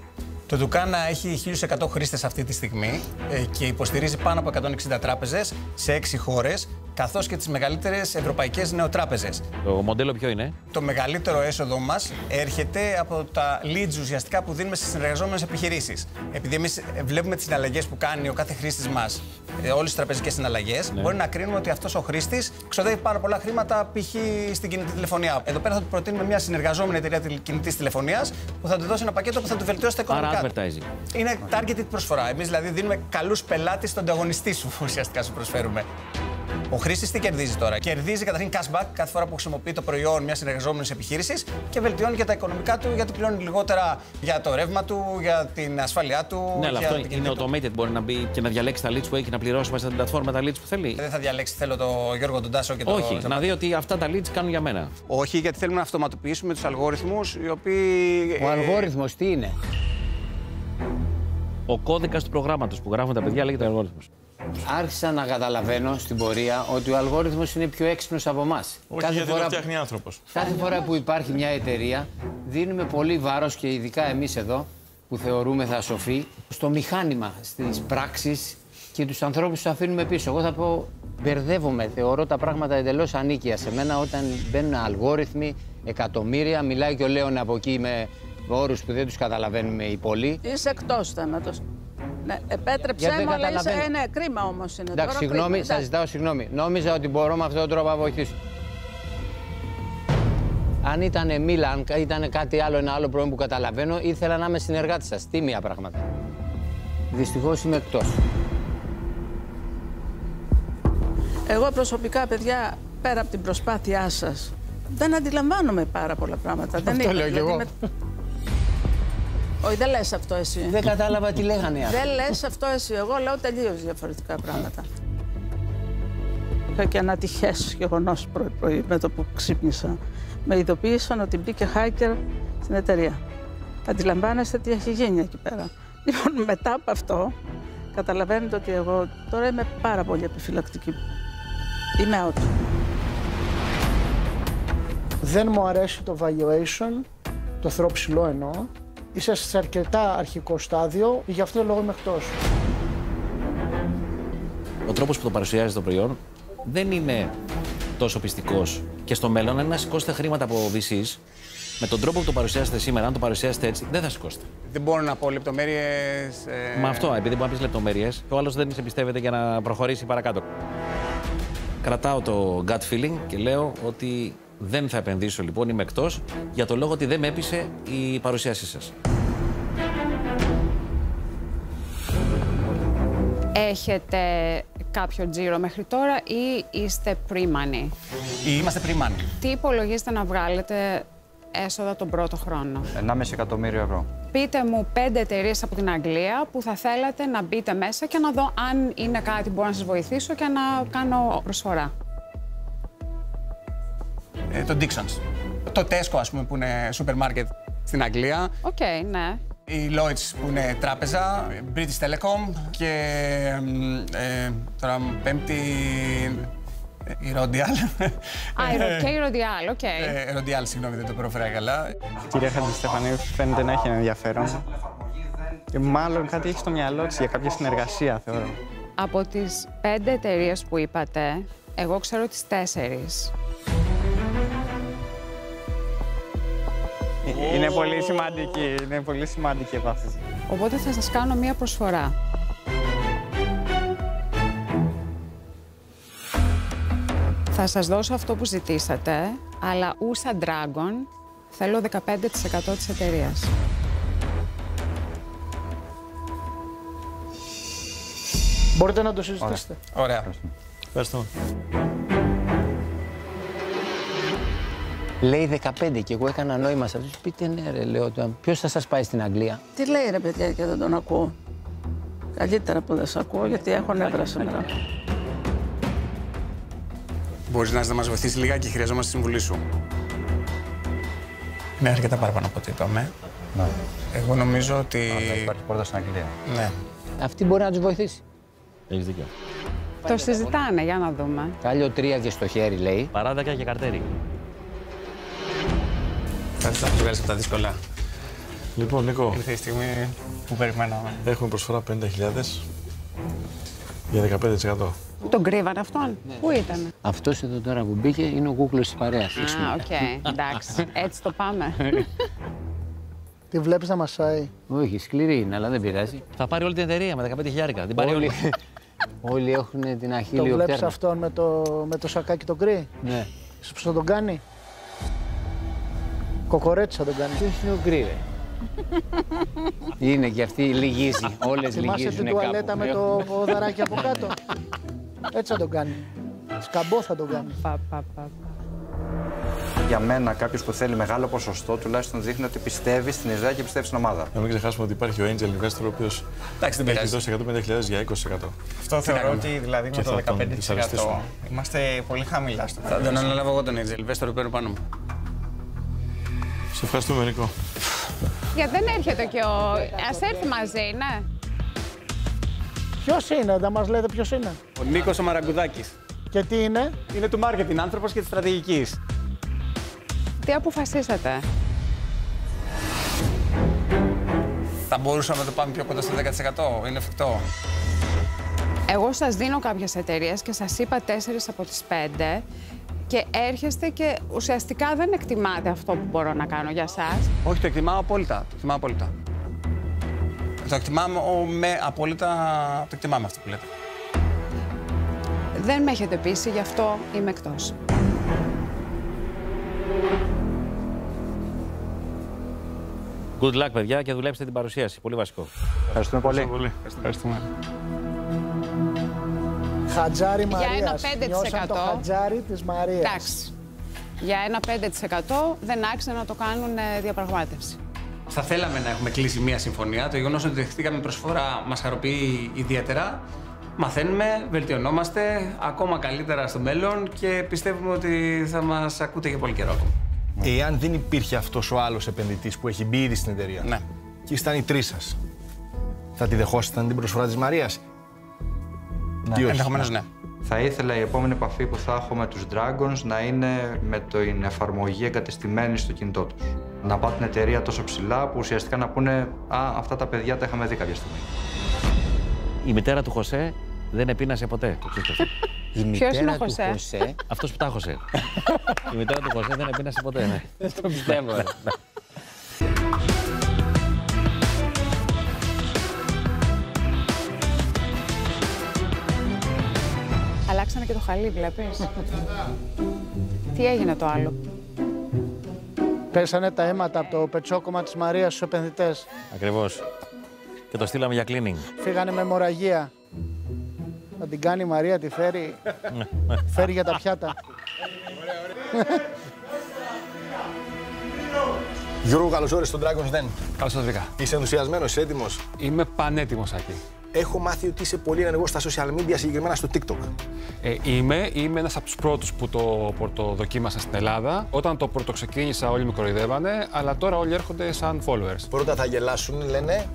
L: Το Tucana έχει 1.100 χρήστες αυτή τη στιγμή ε, και υποστηρίζει πάνω από 160 τράπεζες σε 6 χώρες, καθώς και τις μεγαλύτερες ευρωπαϊκές νεοτράπεζες.
G: Το μοντέλο ποιο είναι;
L: Το μεγαλύτερο έσοδο μας έρχεται από τα leads ουσιαστικά που δίνουμε στις συνεργαζόμενες επιχειρήσεις. Επειδή εμείς βλέπουμε τις συναλλαγές που κάνει ο κάθε χρήστης μας, ε, όλες τις τραπεζικές συναλλαγές,
G: Ναι.
L: μπορεί να κρίνουμε ότι αυτός ο χρήστης ξοδεύει πάρα πολλά χρήματα π.χ. στην κινητή τηλεφωνία. Εδώ πέρα θα του προτείνουμε μια συνεργαζόμενη εταιρεία τηλε- κινητής τηλεφωνίας που θα του δώσει ένα πακέτο που θα του βελτιώσει τα οικονομικά.
G: Άρα
L: του.
G: advertising.
L: Είναι targeted προσφορά. Εμείς δηλαδή δίνουμε καλούς πελάτες στον ανταγωνιστή σου, ουσιαστικά σου προσφέρουμε. Ο χρήστης τι κερδίζει τώρα; Κερδίζει καταρχήν cashback κάθε φορά που χρησιμοποιεί το προϊόν μιας συνεργαζόμενης επιχείρησης και βελτιώνει και τα οικονομικά του γιατί πληρώνει λιγότερα για το ρεύμα του, για την ασφάλειά του.
G: Ναι, αλλά
L: για
G: αυτό
L: την
G: είναι
L: κινητή του.
G: automated. Μπορεί να μπει και να διαλέξει τα leads που έχει και να πληρώσει μέσα στην πλατφόρμα τα leads που θέλει.
L: Δεν θα διαλέξει, θέλω το Γιώργο τον Τάσο και το.
G: Όχι, να δει ότι αυτά τα leads κάνουν για μένα.
P: Όχι, γιατί θέλουμε να αυτοματοποιήσουμε τους αλγόριθμους οι οποίοι...
B: Ο
P: ε,
B: αλγόριθμος τι είναι;
G: Ο κώδικας του προγράμματος που γράφουν τα παιδιά λέγεται αλγόριθμος.
B: Άρχισα να καταλαβαίνω στην πορεία ότι ο αλγόριθμος είναι πιο έξυπνος από εμάς.
O: Όχι, γιατί το φτιάχνει άνθρωπος.
B: Κάθε φορά που υπάρχει μια εταιρεία, δίνουμε πολύ βάρος και ειδικά εμείς εδώ, που θεωρούμε θα σοφοί, στο μηχάνημα, στις πράξεις και τους ανθρώπους τους αφήνουμε πίσω. Εγώ θα πω, μπερδεύομαι, θεωρώ τα πράγματα εντελώς ανίκια σε μένα όταν μπαίνουν αλγόριθμοι, εκατομμύρια, μιλάει και ο Λέων από εκεί με όρους που δεν τους καταλαβαίνουμε οι πολλοί.
E: Είσαι εκτός θέματο. Ναι, επέτρεψέ
B: Γιατί δεν
E: μου, αλλά είσαι.
B: καταλαβαίνω.
E: Ε, ναι, κρίμα όμως είναι.
B: Εντάξει,
E: τώρα,
B: συγγνώμη,
E: κρίμα.
B: σας ζητάω συγγνώμη. Νόμιζα ότι μπορώ με αυτόν τον τρόπο να βοηθήσω. Αν ήταν μίλα, αν ήταν κάτι άλλο, ένα άλλο πρόβλημα που καταλαβαίνω, ήθελα να είμαι συνεργάτης σας. Τίμια πράγματα. Δυστυχώς είμαι εκτός.
E: Εγώ προσωπικά, παιδιά, πέρα από την προσπάθειά σας, δεν αντιλαμβάνομαι πάρα πολλά πράγματα. δεν
B: Αυτό
E: είναι,
B: λέω κι εγώ.
E: με- Όχι, δεν λες αυτό εσύ.
B: Δεν κατάλαβα τι λέγανε οι άλλοι.
E: Δεν λες αυτό εσύ. Εγώ λέω τελείως διαφορετικά πράγματα. Είχα και ένα τυχές γεγονός πρωί-πρωί με το που ξύπνησα. Με ειδοποίησαν ότι μπήκε hacker στην εταιρεία. Αντιλαμβάνεστε τι έχει γίνει εκεί πέρα. Λοιπόν, μετά από αυτό, καταλαβαίνετε ότι εγώ τώρα είμαι πάρα πολύ επιφυλακτική. Είμαι out.
C: Δεν μου αρέσει το valuation, το θεωρώ ψηλό εννοώ. Είσαι σε αρκετά αρχικό στάδιο, γι' αυτό το λόγο είμαι εκτός.
G: Ο τρόπος που το παρουσιάζεις το προϊόν δεν είναι τόσο πιστικός. Και στο μέλλον, αν να σηκώσετε χρήματα από VCs, με τον τρόπο που το παρουσιάσετε σήμερα, αν το παρουσιάσετε έτσι, δεν θα σηκώσετε.
P: Δεν μπορώ να πω λεπτομέρειες... ε,
G: Μα αυτό, επειδή μπορεί να πεις λεπτομέρειες, ο άλλος δεν σε εμπιστεύεται για να προχωρήσει παρακάτω. Κρατάω το gut feeling και λέω ότι δεν θα επενδύσω λοιπόν, είμαι εκτός για το λόγο ότι δεν με έπεισε η παρουσίασή σας.
F: Έχετε κάποιο τζίρο μέχρι τώρα ή είστε pre-money.
L: Είμαστε pre-money.
F: Τι υπολογίζετε να βγάλετε έσοδα τον πρώτο χρόνο;
M: 1,5 εκατομμύριο ευρώ.
F: Πείτε μου πέντε εταιρείες από την Αγγλία που θα θέλατε να μπείτε μέσα και να δω αν είναι κάτι που μπορώ να σας βοηθήσω και να κάνω προσφορά.
L: Ε, το Dixons. Το Tesco, ας πούμε, που είναι σούπερ μάρκετ στην Αγγλία.
F: Οκ, ναι.
L: Η Lloyds που είναι τράπεζα, British Telecom και εμ, ε, τώρα πέμπτη ε, η Rodial.
F: Α, η Ρο- και η Rodial, OK.
L: Ε, Rodial, συγγνώμη, δεν το προφέρα καλά.
P: Κυρία Χατζηστεφανίου, φαίνεται να έχει ένα ενδιαφέρον. Και μάλλον κάτι έχει στο μυαλό της για κάποια συνεργασία, θεωρώ.
F: Από τις πέντε εταιρείες που είπατε, εγώ ξέρω τις τέσσερις.
P: Ε, Είναι πολύ σημαντική, είναι πολύ σημαντική η επαφή.
F: Οπότε θα σας κάνω μία προσφορά. Θα σας δώσω αυτό που ζητήσατε, αλλά ούσα Dragon θέλω 15% της εταιρείας.
C: Μπορείτε να το συζητήσετε.
L: Ωραία.
O: Ευχαριστώ.
B: Λέει 15 και εγώ έκανα νόημα σε αυτούς. Πείτε ναι, ρε, λέω. Ποιος θα σας πάει στην Αγγλία;
E: Τι λέει ρε παιδιά και δεν τον ακούω. Καλύτερα που δεν σε ακούω γιατί έχω νεύρα σήμερα.
L: Μπορείς να μας βοηθήσεις λιγάκι, χρειαζόμαστε τη συμβουλή σου. Είναι αρκετά παραπάνω από ό,τι είπαμε.
M: Ναι.
L: Εγώ νομίζω ότι...
M: Υπάρχει πόρτα στην Αγγλία.
L: Ναι.
B: Αυτή μπορεί να τους βοηθήσει.
G: Έχεις δίκιο.
F: Το συζητάνε, για να δούμε.
B: Κάλιο τρία και στο χέρι, λέει.
G: Παρά δέκα και καρτέρει.
L: Θα θα βγάλεις από τα δύσκολα.
O: Λοιπόν, Νίκο,
P: Ήρθε η στιγμή που περιμέναμε.
O: έχουμε προσφορά 50.000 για 15%.
F: Τον κρύβανε αυτόν; Πού ήταν;
B: Αυτός εδώ τώρα που μπήκε είναι ο κούκλο της παρέας.
F: Α, οκ. Εντάξει. Έτσι το πάμε.
C: Τη βλέπεις να μασάει;
B: Όχι, σκληρή είναι, αλλά δεν πειράζει.
G: Θα πάρει όλη την εταιρεία με 15 χιλιάρικα. Την πάρει όλη.
B: Όλοι, όλοι έχουν την
C: Το
B: αχίλιο
C: βλέπεις
B: πτέρνα.
C: αυτόν με το, με το σακάκι τον κρύ.
B: Ναι.
C: Ίσως πώς θα τον κάνει; Κοκορέτσι θα τον κάνει.
B: Ποιος είναι ο γκρι, ρε; Είναι και αυτή λυγίζει. Όλες
C: Θυμάσαι
B: λυγίζουν
C: την τουαλέτα
B: κάπου.
C: με το ποδαράκι από κάτω. Έτσι θα τον κάνει. Σκαμπό θα τον κάνει.
F: Πα, πα, πα.
Q: Για μένα, κάποιος που θέλει μεγάλο ποσοστό τουλάχιστον δείχνει ότι πιστεύει στην ιδέα και πιστεύει στην ομάδα.
O: Να μην ξεχάσουμε ότι υπάρχει ο Angel Investor, ο οποίος
P: Εντάξει, δεν
O: έχει
P: πειράζει.
O: δώσει 150.000 για 20%.
P: Αυτό θεωρώ ότι δηλαδή
O: Και
P: με το
O: θα τον δυσαρεστήσουμε.
P: 15% είμαστε πολύ χαμηλά στο
L: Θα τον αναλάβω εγώ τον Angel Investor που παίρνω πάνω μου.
O: Σε ευχαριστούμε, Νίκο.
F: Γιατί δεν έρχεται και ο. Α έρθει μαζί, ναι.
C: Ποιος είναι, να μας λέτε ποιος είναι;
P: Ο Νίκος ο Μαραγκουδάκης.
C: Και τι είναι;
P: Είναι του marketing άνθρωπος και της στρατηγικής.
F: Τι αποφασίσατε;
L: Θα μπορούσαμε να το πάμε πιο κοντά στο 10%. Είναι εφικτό.
F: Εγώ σας δίνω κάποιες εταιρείες και σας είπα τέσσερις από τις πέντε και έρχεστε και ουσιαστικά δεν εκτιμάτε αυτό που μπορώ να κάνω για σας.
L: Όχι, το εκτιμάω απόλυτα. Το εκτιμάω απόλυτα. Το εκτιμάμε ο, με απόλυτα. Το εκτιμάμε αυτό που λέτε.
F: Δεν με έχετε πείσει, γι' αυτό είμαι εκτός.
G: Good luck, παιδιά, και δουλέψτε την παρουσίαση. Πολύ βασικό.
Q: Ευχαριστούμε πολύ.
P: Ευχαριστούμε.
C: Χατζάρι
F: Για
C: Μαρίας.
F: ένα 5%.
C: Νιώσαν το χατζάρι της Μαρίας.
F: Εντάξει. Για ένα 5% δεν άξιζε να το κάνουν ε, διαπραγμάτευση.
L: Θα θέλαμε να έχουμε κλείσει μία συμφωνία. Το γεγονός ότι δεχτήκαμε προσφορά μας χαροποιεί ιδιαίτερα. Μαθαίνουμε, βελτιωνόμαστε ακόμα καλύτερα στο μέλλον και πιστεύουμε ότι θα μας ακούτε για πολύ καιρό ακόμα.
A: Εάν δεν υπήρχε αυτός ο άλλος επενδυτής που έχει μπει ήδη στην εταιρεία
L: Ναι.
A: και ήσταν οι τρεις σας, θα τη δεχόσασταν την προσφορά της Μαρίας; Τι όχι.
L: Ενδεχομένως ναι.
M: Θα ήθελα η επόμενη επαφή που θα έχω με τους Dragons να είναι με την εφαρμογή εγκατεστημένη στο κινητό τους. Να πάω την εταιρεία τόσο ψηλά που ουσιαστικά να πούνε «Α, αυτά τα παιδιά τα είχαμε δει κάποια στιγμή».
G: Η μητέρα του Χωσέ δεν επίνασε ποτέ. Το ξέρεις αυτό.
B: Η
F: Ποιος είναι ο
B: μητέρα του
F: Χωσέ;
B: Χωσέ.
G: Αυτός που τα χωσέ. Η μητέρα του Χωσέ δεν επίνασε ποτέ, ναι.
B: Δεν το πιστεύω.
F: Αλλάξανε και το χαλί, βλέπεις. Τι έγινε το άλλο;
C: Πέσανε τα αίματα από το πετσόκομα της Μαρίας στους επενδυτές.
G: Ακριβώς. Και το στείλαμε για cleaning.
C: Φύγανε με αιμορραγία. Θα την κάνει η Μαρία, τη φέρει. φέρει για τα πιάτα.
A: Γιώργο, καλώς όρισε στον Dragon's Den.
R: Καλώς σας βρήκα.
A: Είσαι ενθουσιασμένος, είσαι έτοιμος;
R: Είμαι πανέτοιμος, Άκη.
A: Έχω μάθει ότι είσαι πολύ ενεργός στα social media, συγκεκριμένα στο TikTok.
R: Ε, είμαι, είμαι ένας από τους πρώτους που το πρωτοδοκίμασα στην Ελλάδα. Όταν το πρωτοξεκίνησα, όλοι με κοροϊδεύανε, αλλά τώρα όλοι έρχονται σαν followers.
A: Πρώτα θα γελάσουν, λένε,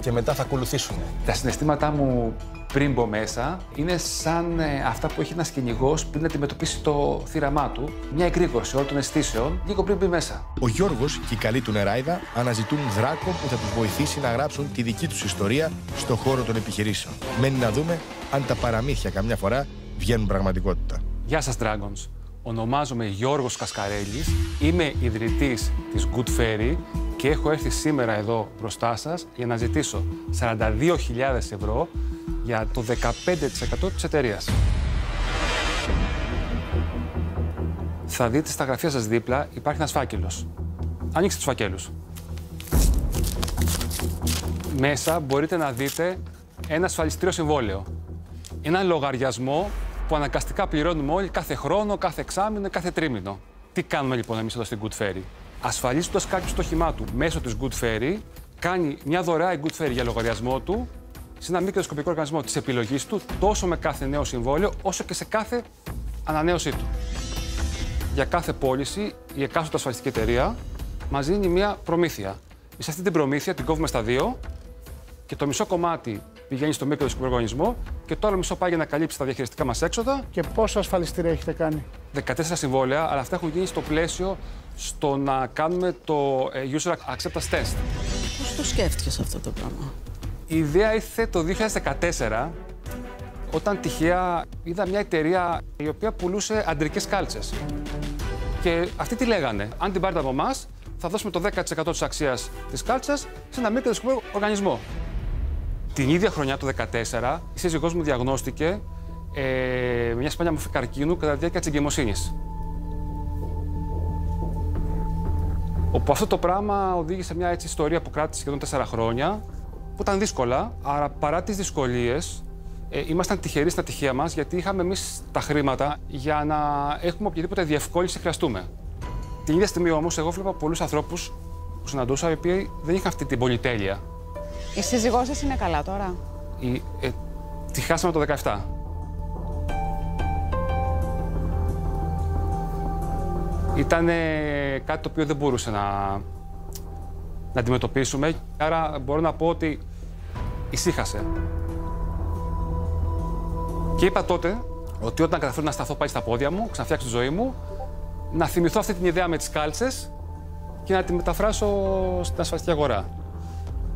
A: και μετά θα ακολουθήσουν.
R: Τα συναισθήματά μου πριν μπω μέσα είναι σαν ε, αυτά που έχει ένας κυνηγός πριν αντιμετωπίσει το θύραμά του. Μια εκρήγορση όλων των αισθήσεων λίγο πριν μπει μέσα.
A: Ο Γιώργος και η καλή του νεράιδα αναζητούν δράκο που θα τους βοηθήσει να γράψουν τη δική τους ιστορία στον χώρο των επιχειρήσεων. Μένει να δούμε αν τα παραμύθια καμιά φορά βγαίνουν πραγματικότητα.
R: Γεια σας Dragons. Ονομάζομαι Γιώργος Κασκαρέλης, είμαι ιδρυτής της Good Fairy και έχω έρθει σήμερα εδώ μπροστά σας για να ζητήσω 42.000 ευρώ για το 15% της εταιρείας. Θα δείτε στα γραφεία σας δίπλα υπάρχει ένας φάκελος. Ανοίξτε τους φακέλους. Μέσα μπορείτε να δείτε ένα ασφαλιστήριο συμβόλαιο. Ένα λογαριασμό που αναγκαστικά πληρώνουμε όλοι κάθε χρόνο, κάθε εξάμηνο, κάθε τρίμηνο. Τι κάνουμε λοιπόν εμείς εδώ στην Good Fairy. Ασφαλίζοντας κάποιο το όχημά του μέσω της Good Fairy, κάνει μια δωρεά η Good Fairy για λογαριασμό του σε ένα μικροσκοπικό οργανισμό της επιλογής του, τόσο με κάθε νέο συμβόλαιο, όσο και σε κάθε ανανέωσή του. Για κάθε πώληση, η εκάστοτε ασφαλιστική εταιρεία μας δίνει μια προμήθεια. Σε αυτή την προμήθεια την κόβουμε στα δύο και το μισό κομμάτι πηγαίνει στο μικροσκοπικό οργανισμό και το άλλο μισό πάει για να καλύψει τα διαχειριστικά μας έξοδα.
C: Και πόσα ασφαλιστήρια έχετε κάνει;
R: 14 συμβόλαια, αλλά αυτά έχουν γίνει στο πλαίσιο στο να κάνουμε το ε, user acceptance test.
E: το σκέφτηκες αυτό το πράγμα;
R: Η ιδέα ήρθε το 2014 όταν τυχαία είδα μια εταιρεία η οποία πουλούσε αντρικές κάλτσες. Και αυτοί τι λέγανε, αν την πάρετε από εμάς, θα δώσουμε το 10% της αξίας της κάλτσας σε ένα μη κερδοσκοπικό οργανισμό. Την ίδια χρονιά, το 2014, η σύζυγός μου διαγνώστηκε ε, με μια σπάνια μορφή καρκίνου κατά τη διάρκεια της εγκαιμοσύνης. Όπου αυτό το πράγμα οδήγησε σε μια έτσι ιστορία που κράτησε σχεδόν 4 χρόνια, που ήταν δύσκολα, άρα παρά τις δυσκολίες, ε, ήμασταν τυχεροί στα τυχεία μας, γιατί είχαμε εμείς τα χρήματα για να έχουμε οποιαδήποτε διευκόλυνση χρειαστούμε. Την ίδια στιγμή όμως, εγώ βλέπα πολλούς ανθρώπους που συναντούσα, οι οποίοι δεν είχαν αυτή την πολυτέλεια.
F: Η σύζυγός σας είναι καλά τώρα;
R: Η, ε, τη χάσαμε το 17. Ήταν κάτι το οποίο δεν μπορούσε να, να αντιμετωπίσουμε. Άρα μπορώ να πω ότι ησύχασε. Και είπα τότε ότι όταν καταφέρω να σταθώ πάλι στα πόδια μου, ξαναφτιάξω τη ζωή μου, να θυμηθώ αυτή την ιδέα με τις κάλτσες και να τη μεταφράσω στην ασφαλιστική αγορά.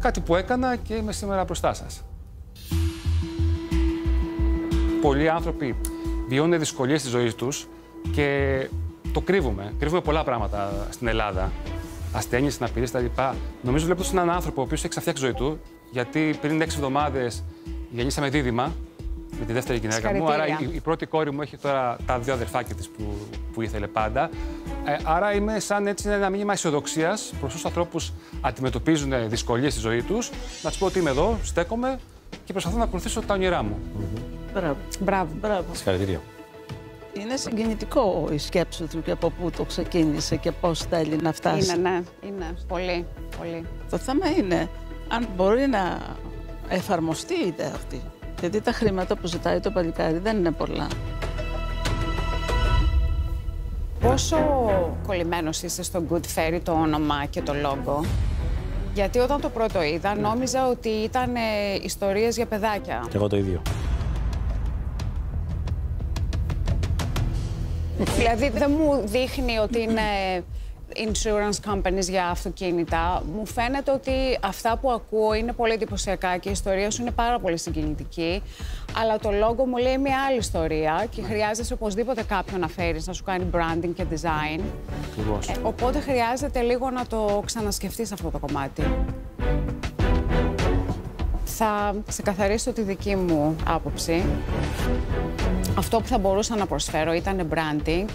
R: Κάτι που έκανα και είμαι σήμερα μπροστά σας. Πολλοί άνθρωποι βιώνουν δυσκολίες στη ζωή τους και το κρύβουμε. Κρύβουμε πολλά πράγματα στην Ελλάδα. Ασθένειες, συναπηρίε κτλ. Νομίζω βλέπω έναν άνθρωπο ο οποίος έχει ξαφτιάξει τη ζωή του, γιατί πριν έξι εβδομάδες γεννήσαμε δίδυμα με τη δεύτερη γυναίκα μου. Άρα η, η πρώτη κόρη μου έχει τώρα τα δύο αδερφάκια της που, που ήθελε πάντα. Ε, άρα είμαι σαν έτσι ένα μήνυμα αισιοδοξίας προς όσους ανθρώπους αντιμετωπίζουν δυσκολίες στη ζωή τους, να τους πω ότι είμαι εδώ, στέκομαι και προσπαθώ να ακολουθήσω τα όνειρά μου.
E: Μπράβο.
F: Μπράβο.
E: Μπράβο.
G: Συγχαρητήρια.
E: Είναι συγκινητικό η σκέψη του και από πού το ξεκίνησε και πώς θέλει να φτάσει.
F: Είναι, ναι. Είναι. Πολύ. Πολύ.
E: Το θέμα είναι αν μπορεί να εφαρμοστεί η ιδέα αυτή. Γιατί τα χρήματα που ζητάει το παλικάρι δεν είναι πολλά.
F: Πόσο κολλημένος είστε στο Good Fairy το όνομα και το λόγο; Γιατί όταν το πρώτο είδα, νόμιζα ότι ήταν ε, ιστορίες για παιδάκια.
G: Και εγώ το ίδιο.
F: Δηλαδή δεν μου δείχνει ότι είναι insurance companies για αυτοκίνητα. Μου φαίνεται ότι αυτά που ακούω είναι πολύ εντυπωσιακά και η ιστορία σου είναι πάρα πολύ συγκινητική. Αλλά το λόγο μου λέει μια άλλη ιστορία και χρειάζεσαι οπωσδήποτε κάποιον να φέρεις να σου κάνει branding και design.
R: Ακριβώς.
F: Ε, οπότε χρειάζεται λίγο να το ξανασκεφτείς αυτό το κομμάτι. Θα ξεκαθαρίσω τη δική μου άποψη. Αυτό που θα μπορούσα να προσφέρω ήταν branding,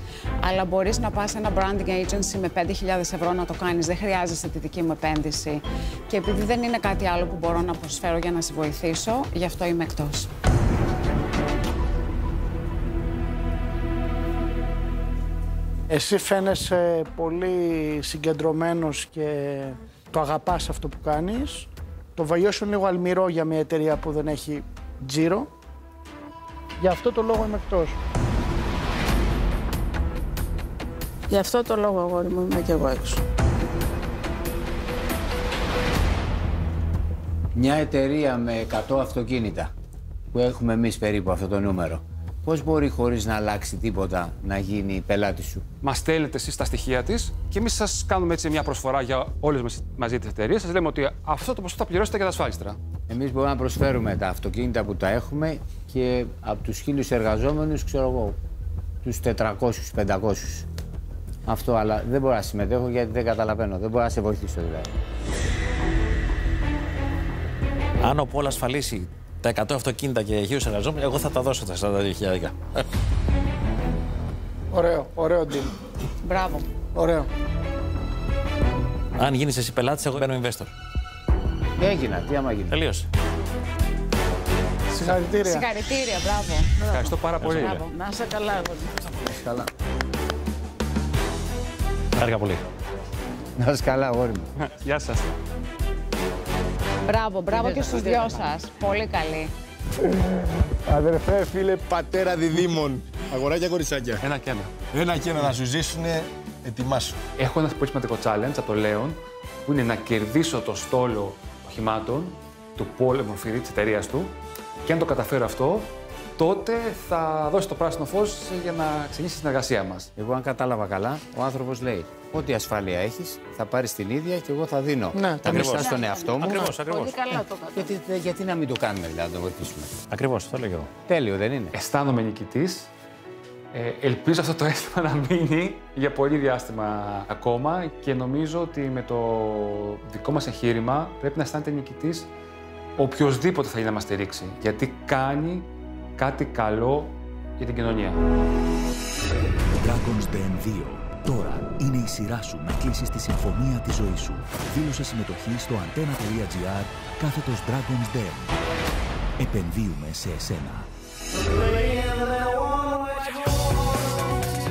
F: αλλά μπορείς να πας σε ένα branding agency με 5.000 ευρώ να το κάνεις. Δεν χρειάζεσαι τη δική μου επένδυση. Και επειδή δεν είναι κάτι άλλο που μπορώ να προσφέρω για να σε βοηθήσω, γι' αυτό είμαι εκτός.
C: Εσύ φαίνεσαι πολύ συγκεντρωμένος και το αγαπάς αυτό που κάνεις. Το βαγιό είναι λίγο αλμυρό για μια εταιρεία που δεν έχει τζίρο. Γι' αυτό το λόγο είμαι εκτός.
E: Γι' αυτό το λόγο, αγόρι μου, είμαι και εγώ έξω.
B: Μια εταιρεία με 100 αυτοκίνητα που έχουμε εμείς περίπου αυτό το νούμερο. Πώς μπορεί χωρίς να αλλάξει τίποτα να γίνει πελάτη σου;
R: Μας στέλνετε εσείς τα στοιχεία της και εμείς σας κάνουμε έτσι μια προσφορά για όλες μαζί τις εταιρείες. Σας λέμε ότι αυτό το ποσό θα πληρώσετε για τα ασφάλιστρα.
B: Εμείς μπορούμε να προσφέρουμε τα αυτοκίνητα που τα έχουμε και από τους χίλιους εργαζόμενους, ξέρω εγώ, τους 400-500. Αυτό, αλλά δεν μπορώ να συμμετέχω γιατί δεν καταλαβαίνω. Δεν μπορώ να σε βοηθήσω δηλαδή.
G: Αν ο Πόλ ασφαλίσει τα 100 αυτοκίνητα και χίλιου εργαζόμενου, εγώ θα τα δώσω τα 42.000.
C: Ωραίο, ωραίο deal.
F: Μπράβο.
C: Ωραίο.
G: Αν γίνεις εσύ πελάτης, εγώ μπαίνω investor.
B: Τι έγινα, τι άμα γίνει.
G: Τελείωσε.
C: Συγχαρητήρια.
F: Συγχαρητήρια, μπράβο.
R: Ευχαριστώ πάρα πολύ.
F: Μπράβο.
E: Να είσαι καλά, αγόρι.
B: Να είσαι καλά.
G: Χάρηκα πολύ.
B: Να είσαι καλά, αγόρι μου.
R: Γεια σας.
F: Μπράβο, μπράβο και στους δυο σας. Πολύ καλή.
A: Αδερφέ, φίλε, πατέρα διδήμων. Αγοράκια, κοριτσάκια.
R: Ένα και ένα.
A: Ένα και ένα να σου ζήσουν, ετοιμάσου.
R: Έχω ένα πολύ σημαντικό challenge από το Λέον, που είναι να κερδίσω το στόλο οχημάτων του Paul Εμορφυρή της εταιρείας του. Και αν το καταφέρω αυτό, τότε θα δώσει το πράσινο φως για να ξεκινήσει η συνεργασία μας.
B: Εγώ, αν κατάλαβα καλά, ο άνθρωπος λέει Ό,τι ασφάλεια έχεις, θα πάρεις την ίδια και εγώ θα δίνω
C: Ναι,
B: τα
G: ακριβώς.
B: μισά στον εαυτό μου.
G: Ακριβώς, ακριβώς.
E: Πολύ καλά το κατάλαβα.
B: Γιατί, γιατί να μην το κάνουμε, δηλαδή, να το βοηθήσουμε.
G: Ακριβώς, το λέω εγώ.
B: Τέλειο, δεν είναι.
R: Αισθάνομαι νικητής. Ε, ελπίζω αυτό το αίσθημα να μείνει για πολύ διάστημα ακόμα και νομίζω ότι με το δικό μας εγχείρημα πρέπει να αισθάνεται νικητής οποιοδήποτε θέλει να μας στηρίξει, γιατί κάνει κάτι καλό για την κοινωνία.
K: Dragon's Den 2. Τώρα είναι η σειρά σου να κλείσεις τη συμφωνία της ζωής σου. Δήλωσε συμμετοχή στο antena.gr κάθετος Dragon's Den. Επενδύουμε σε εσένα.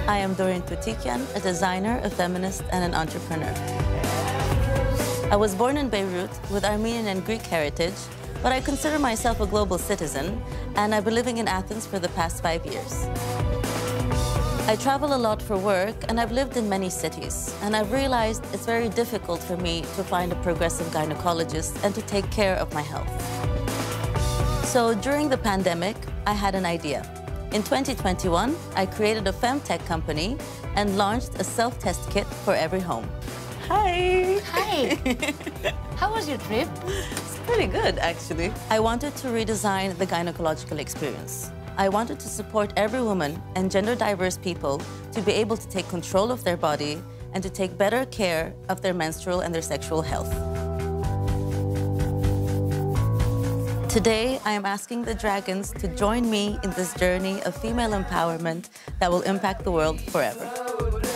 S: I am Doreen Toutikian, a designer, a feminist, and an entrepreneur. I was born in Beirut with Armenian and Greek heritage, but I consider myself a global citizen, and I've been living in Athens for the past five years. I travel a lot for work, and I've lived in many cities, and I've realized it's very difficult for me to find a progressive gynecologist and to take care of my health. So during the pandemic, I had an idea. In 2021, I created a femtech company and launched a self-test kit for every home. Hi!
T: Hi! How was your trip?
S: It's pretty good, actually. I wanted to redesign the gynecological experience. I wanted to support every woman and gender diverse people to be able to take control of their body and to take better care of their menstrual and their sexual health. Today, I am asking the dragons to join me in this journey of female empowerment that will impact the world forever.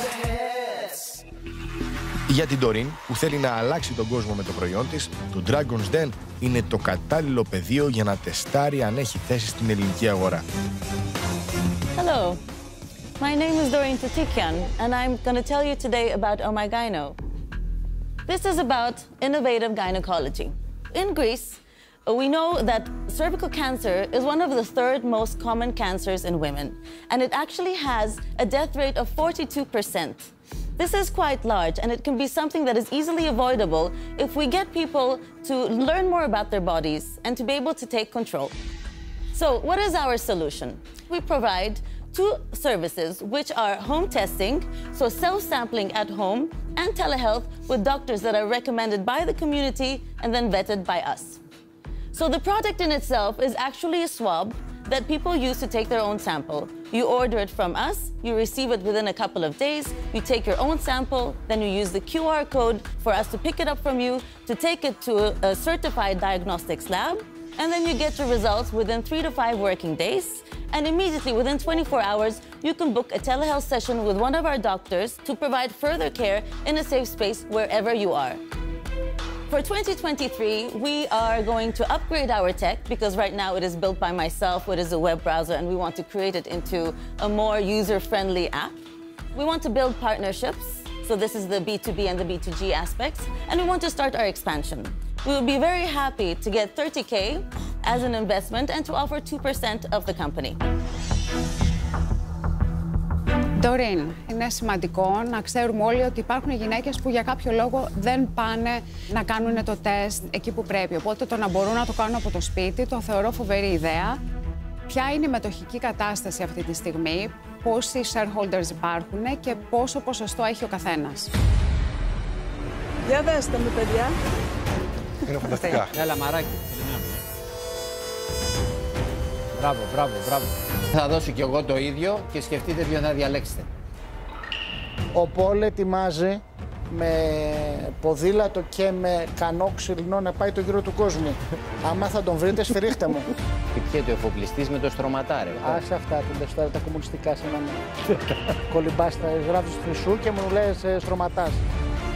A: Για την Doreen, που θέλει να αλλάξει τον κόσμο με το προϊόν της, το Dragon's Den είναι το κατάλληλο πεδίο για να τεστάρει αν έχει θέση στην ελληνική αγορά.
S: Hello, my name is Doreen Tatikian, and I'm going to tell you today about Oh My Gyno. This is about innovative gynecology. In Greece, we know that cervical cancer is one of the third most common cancers in women, and it actually has a death rate of 42%. This is quite large, and it can be something that is easily avoidable if we get people to learn more about their bodies and to be able to take control. So, what is our solution? We provide two services, which are home testing, so self sampling at home, and telehealth with doctors that are recommended by the community and then vetted by us. So, the product in itself is actually a swab that people use to take their own sample. You order it from us, you receive it within a couple of days, you take your own sample, then you use the QR code for us to pick it up from you, to take it to a, a certified diagnostics lab, and then you get your results within three to five working days. And immediately, within 24 hours, you can book a telehealth session with one of our doctors to provide further care in a safe space wherever you are. For 2023, we are going to upgrade our tech because right now it is built by myself, it is a web browser, and we want to create it into a more user-friendly app. We want to build partnerships, so this is the B2B and the B2G aspects, and we want to start our expansion. We would be very happy to get 30K as an investment and to offer 2% of the company.
F: Ντορίν, είναι σημαντικό να ξέρουμε όλοι ότι υπάρχουν γυναίκες που για κάποιο λόγο δεν πάνε να κάνουν το τεστ εκεί που πρέπει. Οπότε το να μπορούν να το κάνουν από το σπίτι το θεωρώ φοβερή ιδέα. Ποια είναι η μετοχική κατάσταση αυτή τη στιγμή, πόσοι shareholders υπάρχουν και πόσο ποσοστό έχει ο καθένας.
E: Για δέστε με, παιδιά.
O: Είναι φανταστικά.
B: Έλα, μαράκι. Μπράβο, μπράβο, μπράβο. Θα δώσω κι εγώ το ίδιο και σκεφτείτε ποιο θα διαλέξετε.
C: Ο Πολ ετοιμάζει με ποδήλατο και με κανό ξυλινό να πάει το γύρο του κόσμου. Άμα θα τον βρείτε, σφυρίχτε μου.
B: Χτυπιέται ο εφοπλιστής με το στρωματάρι.
C: Άσε αυτά που λες τώρα τα κομμουνιστικά σε έναν κολυμπάς, τα γράφεις χρυσού και μου λες ε, στρωματάς.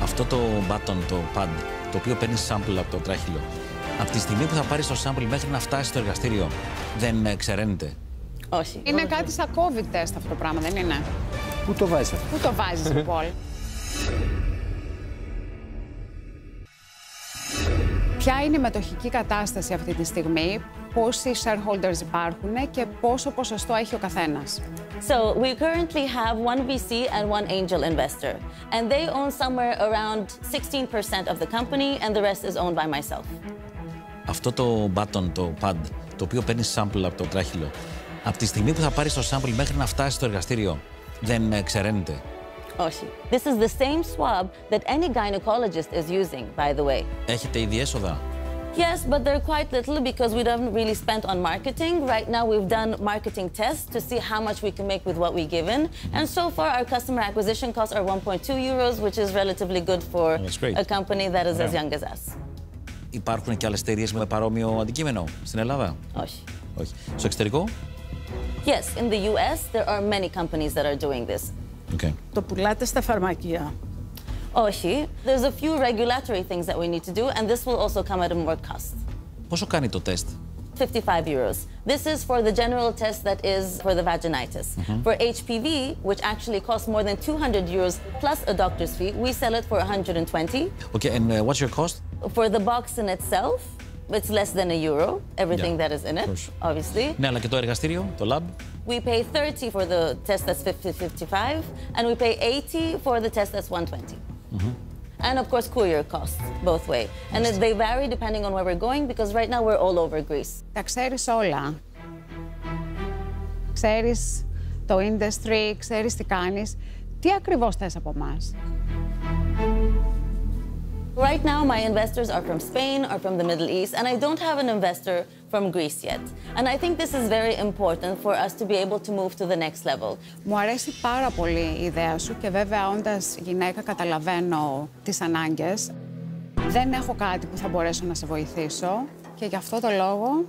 G: Αυτό το button, το pad, το οποίο παίρνεις sample από το τράχυλο, από τη στιγμή που θα πάρεις το sample μέχρι να φτάσεις στο εργαστήριο, δεν ε, ξεραίνεται.
S: Όχι.
F: Είναι κάτι σαν COVID test αυτό το πράγμα, δεν είναι;
B: Πού το βάζεις αυτό;
F: Πού το βάζεις, Πολ; Ποια είναι η μετοχική κατάσταση αυτή τη στιγμή, πόσοι shareholders υπάρχουν και πόσο ποσοστό έχει ο καθένας;
S: So we currently have one VC and one angel investor, and they own somewhere around 16% of the company, and the rest is owned by myself.
G: Αυτό το button, το pad, το οποίο παίρνεις sample από το τράχυλο, από τη στιγμή που θα πάρει το sample μέχρι να φτάσει στο εργαστήριο, δεν ε, ξεραίνεται.
S: Όχι. This is the same swab that any gynecologist is using, by the way.
G: Έχετε ήδη έσοδα.
S: Yes, but they're quite little because we haven't really spent on marketing. Right now, we've done marketing tests to see how much we can make with what we given. And so far, our customer acquisition costs are 1.2 euros, which is relatively good for
G: That's great.
S: a company that is as
G: Yeah.
S: young as us.
G: Υπάρχουν και άλλε εταιρείε με παρόμοιο αντικείμενο στην Ελλάδα.
S: Όχι.
G: Όχι. Στο εξωτερικό.
S: Yes, in the US, there are many companies that are doing this.
G: Okay.
E: Το πουλάτε στα φαρμακεία.
S: Όχι. There's a few regulatory things that we need to do, and this will also come at a more cost.
G: Πόσο κάνει το τεστ.
S: 55 euros. This is for the general test that is for the vaginitis.
G: Mhm.
S: For HPV, which actually costs more than 200 euros plus a doctor's fee, we sell it for 120.
G: Okay, and uh, what's your cost?
S: For the box in itself, it's less than a euro, everything
G: Yeah,
S: that is in it,
G: course.
S: obviously.
G: Ναι, αλλά και το εργαστήριο, το lab.
S: We pay 30 for the test that's 50-55, and we pay 80 for the test that's 120. And of course, courier costs both way. And it, they vary depending on where we're going because right now we're all over Greece.
F: Τα ξέρεις όλα. Ξέρεις το industry, ξέρεις τι κάνεις. Τι ακριβώς θες από εμάς.
S: Right now, my investors are from Spain or from the Middle East, and I don't have an investor from Greece yet. And I think this is very important for us to be able to move to the next level.
F: Μου αρέσει πάρα πολύ η ιδέα σου και βέβαια όντας γυναίκα καταλαβαίνω τις ανάγκες. Δεν έχω κάτι που θα μπορέσω να σε βοηθήσω και γι' αυτό το λόγο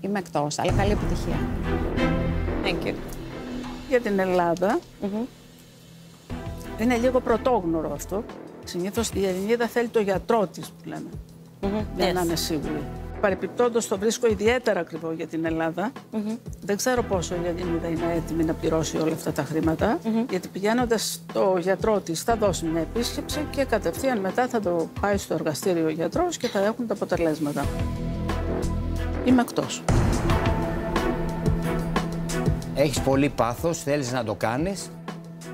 F: είμαι εκτός. Αλλά καλή επιτυχία.
S: Thank you.
E: Για την Ελλάδα, είναι λίγο πρωτόγνωρο αυτό. Συνήθως η Ελληνίδα θέλει το γιατρό της, που λέμε, για
S: Yes.
E: να είναι σίγουρη. Παρεπιπτόντως το βρίσκω ιδιαίτερα ακριβό για την Ελλάδα. Δεν ξέρω πόσο η Ελληνίδα είναι έτοιμη να πληρώσει όλα αυτά τα χρήματα, γιατί πηγαίνοντας στο γιατρό της θα δώσει μια επίσκεψη και κατευθείαν μετά θα το πάει στο εργαστήριο ο γιατρός και θα έχουν τα αποτελέσματα. Είμαι εκτός.
B: Έχεις πολύ πάθος, θέλεις να το κάνεις.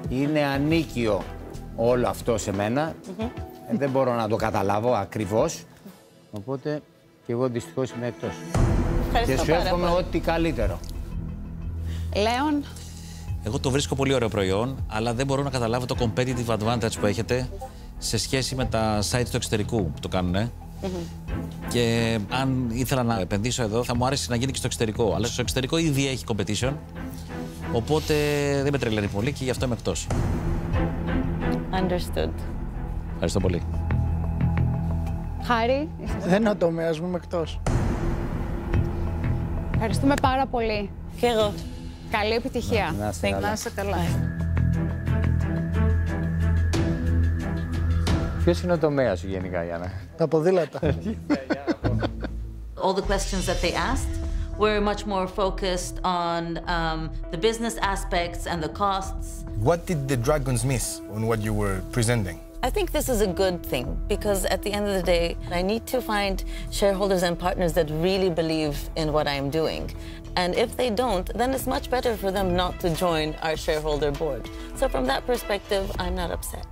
B: Είναι ανίκιο όλο αυτό σε μένα. Ε, δεν μπορώ να το καταλάβω ακριβώς. Οπότε και εγώ δυστυχώς είμαι εκτός.
S: Ευχαριστώ
B: Και σου
S: πάρα
B: εύχομαι
S: πολύ.
B: ό,τι καλύτερο.
F: Λέων,
G: Εγώ το βρίσκω πολύ ωραίο προϊόν, αλλά δεν μπορώ να καταλάβω το competitive advantage που έχετε σε σχέση με τα site του εξωτερικού που το κάνουν. Και αν ήθελα να επενδύσω εδώ, θα μου άρεσε να γίνει και στο εξωτερικό. Αλλά στο εξωτερικό ήδη έχει competition. Οπότε δεν με τρελαίνει πολύ και γι' αυτό είμαι εκτός.
S: Understood.
G: Ευχαριστώ πολύ.
F: Χάρη, είσαι
C: Δεν είναι ο τομέας μου, είμαι εκτός.
F: Ευχαριστούμε πάρα πολύ.
S: Και εγώ.
F: Καλή επιτυχία.
B: Να είστε καλά.
E: Να είσαι καλά.
B: Ποιος είναι ο τομέας σου γενικά, Γιάννα;
C: Τα ποδήλατα.
S: all the questions that they asked were much more focused on um, the business aspects and the costs.
A: What did the dragons miss on what you were presenting?
S: I think this is a good thing because at the end of the day, I need to find shareholders and partners that really believe in what I am doing. And if they don't, then it's much better for them not to join our shareholder board. So from that perspective, I'm not upset.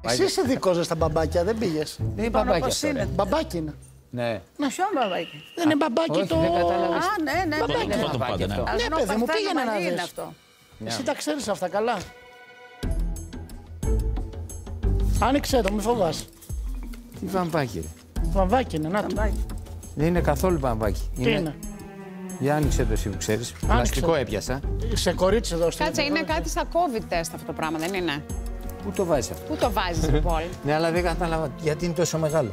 C: Εσύ είσαι δικό σα στα μπαμπάκια, δεν πήγε.
B: Δεν είναι μπαμπάκι αυτό, ρε.
C: Μπαμπάκι είναι.
B: Ναι.
E: Να ποιο μπαμπάκι.
C: Δεν είναι μπαμπάκι
B: Όχι,
C: το.
B: δεν κατάλαβες.
E: Α, ναι, ναι,
C: Μπαμπάκι.
E: ναι.
B: Είναι μπαμπάκι αυτό.
C: Ναι, παιδί μου, πήγαινε να
E: είναι
C: δεις.
E: αυτό.
C: Εσύ τα ξέρεις αυτά καλά. Άνοιξε το, μη φοβάσαι.
B: Τι βαμβάκι, ρε.
C: Βαμβάκι είναι, να το.
B: Δεν είναι καθόλου βαμβάκι.
C: Τι είναι.
B: Για άνοιξε το εσύ που ξέρεις. Πλαστικό έπιασα.
C: Σε κορίτσι εδώ στο
F: Κάτσε, είναι κάτι σαν COVID test αυτό το πράγμα, δεν είναι;
B: Πού το βάζεις αυτό;
F: Πού το βάζεις, λοιπόν;
B: Ναι, αλλά δεν κατάλαβα γιατί είναι τόσο μεγάλο.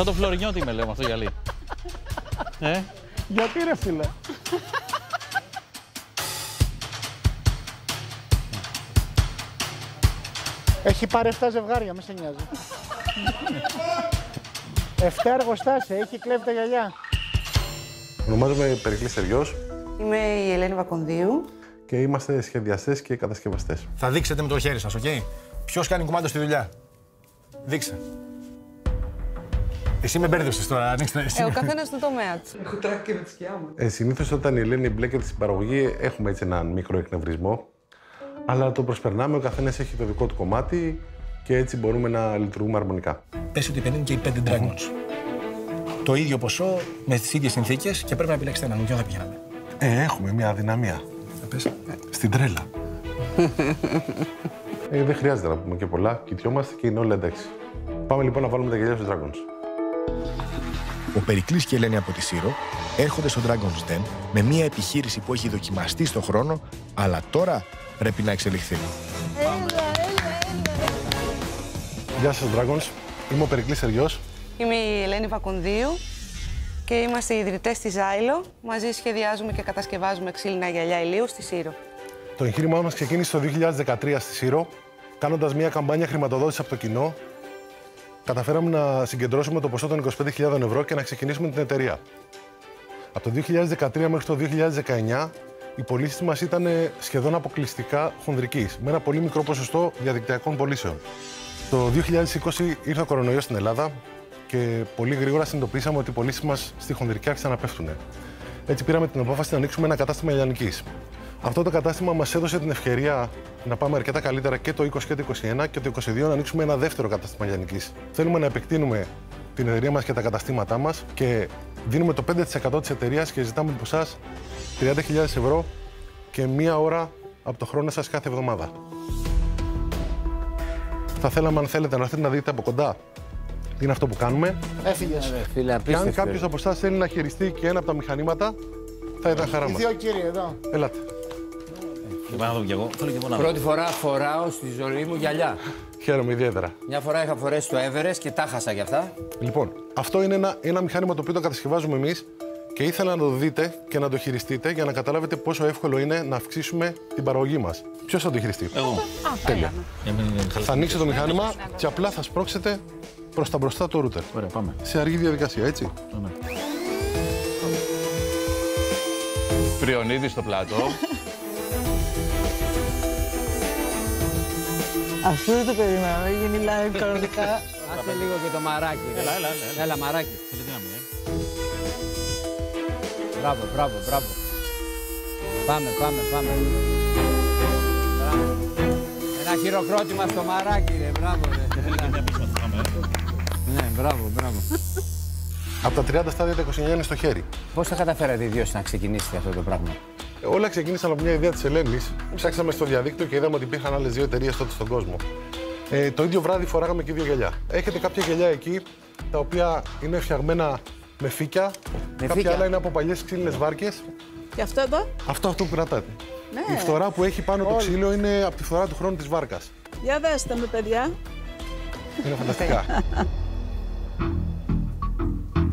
G: Σαν το φλωρινιώτη με λέω με αυτό γυαλί. ε;
C: Γιατί ρε φίλε; Έχει πάρει 7 ζευγάρια, μη σε νοιάζει. 7 εργοστάσια, έχει κλέβει τα γυαλιά.
U: Ονομάζομαι Περικλής Σεριός
V: Είμαι η Ελένη Βακονδίου.
U: και είμαστε σχεδιαστές και κατασκευαστές.
A: Θα δείξετε με το χέρι σας, οκ; Ποιος κάνει κουμάντο στη δουλειά; Δείξε. Εσύ με μπέρδεψες τώρα, ανοίξτε. εσύ.
V: Ε, ο καθένας του τομέα του.
U: Έχω τράκι και με τη σκιά μου. Ε, Συνήθως όταν η Ελένη μπλέκεται στην παραγωγή έχουμε έτσι έναν μικρό εκνευρισμό. Αλλά το προσπερνάμε, ο καθένας έχει το δικό του κομμάτι και έτσι μπορούμε να λειτουργούμε αρμονικά.
A: Πες ότι επενδύουν και οι 5 Dragons. το ίδιο ποσό με τις ίδιες συνθήκες και πρέπει να επιλέξετε έναν. Ποιον θα πηγαίνατε;
U: Ε, έχουμε μια αδυναμία. Στην τρέλα. ε, δεν χρειάζεται να πούμε και πολλά. Κοιτιόμαστε και είναι όλα εντάξει. Πάμε λοιπόν να βάλουμε τα γυαλιά στους Dragons.
A: Ο Περικλής και η Ελένη από τη Σύρο έρχονται στο Dragon's Den με μια επιχείρηση που έχει δοκιμαστεί στο χρόνο, αλλά τώρα πρέπει να εξελιχθεί.
U: Γεια σας Dragons. Είμαι ο Περικλής Σεργιός.
V: Είμαι η Ελένη Βακονδίου και είμαστε οι ιδρυτές της Ζάιλο. Μαζί σχεδιάζουμε και κατασκευάζουμε ξύλινα γυαλιά ηλίου στη Σύρο.
U: Το εγχείρημά μας ξεκίνησε το 2013 στη Σύρο, κάνοντας μια καμπάνια χρηματοδότηση από το κοινό. Καταφέραμε να συγκεντρώσουμε το ποσό των 25.000 ευρώ και να ξεκινήσουμε την εταιρεία. Από το 2013 μέχρι το 2019 οι πωλήσει μας ήταν σχεδόν αποκλειστικά χονδρικής, με ένα πολύ μικρό ποσοστό διαδικτυακών πωλήσεων. Το 2020 ήρθε ο κορονοϊός στην Ελλάδα και πολύ γρήγορα συνειδητοποίησαμε ότι οι πωλήσεις μας στη χονδρική άρχισαν να πέφτουν. Έτσι πήραμε την απόφαση να ανοίξουμε ένα κατάστημα ελληνικής. Αυτό το κατάστημα μας έδωσε την ευκαιρία να πάμε αρκετά καλύτερα και το 20 και το 21 και το 22 να ανοίξουμε ένα δεύτερο κατάστημα λιανική. Θέλουμε να επεκτείνουμε την εταιρεία μας και τα καταστήματά μας και δίνουμε το 5% της εταιρείας και ζητάμε από εσάς 30.000 ευρώ και μία ώρα από το χρόνο σας κάθε εβδομάδα. Θα θέλαμε, αν θέλετε, να έρθετε να δείτε από κοντά τι είναι αυτό που κάνουμε.
C: Έφυγε.
U: Και αν κάποιος από εσάς θέλει να χειριστεί και ένα από τα μηχανήματα, θα ήταν χαρά
C: Οι
U: μα.
C: δύο κύριοι εδώ.
U: Ελάτε.
G: Και πάω να δω κι εγώ. Θέλω κι εγώ να δω.
B: Πρώτη φορά φοράω στη ζωή μου γυαλιά.
U: Χαίρομαι ιδιαίτερα.
B: Μια φορά είχα φορέσει το Everest και τα χάσα γι' αυτά.
U: Λοιπόν, αυτό είναι ένα, ένα μηχάνημα το οποίο το κατασκευάζουμε εμείς και ήθελα να το δείτε και να το χειριστείτε για να καταλάβετε πόσο εύκολο είναι να αυξήσουμε την παραγωγή μας. Ποιος θα το χειριστεί,
G: Εγώ.
U: Τέλεια.
G: Για μην είναι
U: Θα ανοίξετε το μηχάνημα και απλά θα σπρώξετε προς τα μπροστά το router.
G: Ωραία, πάμε.
U: Σε αργή διαδικασία, έτσι.
W: Πριονίδη στο πλάτο.
C: Αυτό δεν το περίμενα, να γίνει live κανονικά.
B: Άσε λίγο και το μαράκι. ρε.
G: Έλα, έλα, έλα.
B: Έλα, μαράκι.
G: Θέλει δύναμη, ε.
B: Μπράβο, μπράβο, μπράβο. Πάμε, πάμε, πάμε. Μπράβο. Ένα χειροκρότημα στο μαράκι, ρε. Μπράβο, ρε. Έλα. Ναι, μπράβο, μπράβο.
U: Από τα 30 στάδια τα 29 είναι στο χέρι.
B: Πώς θα καταφέρατε οι δύο να ξεκινήσετε αυτό το πράγμα;
U: Ε, Όλα ξεκίνησαν από μια ιδέα της Ελένης. Ψάξαμε στο διαδίκτυο και είδαμε ότι υπήρχαν άλλες δύο εταιρείες τότε στον κόσμο. Ε, το ίδιο βράδυ φοράγαμε και δύο γυαλιά. Έχετε κάποια γυαλιά εκεί, τα οποία είναι φτιαγμένα με φύκια. κάποια
E: φύκια.
U: άλλα είναι από παλιές ξύλινες βάρκες.
E: Και αυτό εδώ;
U: Αυτό, αυτό που κρατάτε.
E: Ναι.
U: Η φθορά που έχει πάνω το
E: Όλοι.
U: ξύλο είναι από τη φθορά του χρόνου της βάρκας.
E: Για δέστε με, παιδιά.
U: Είναι φανταστικά.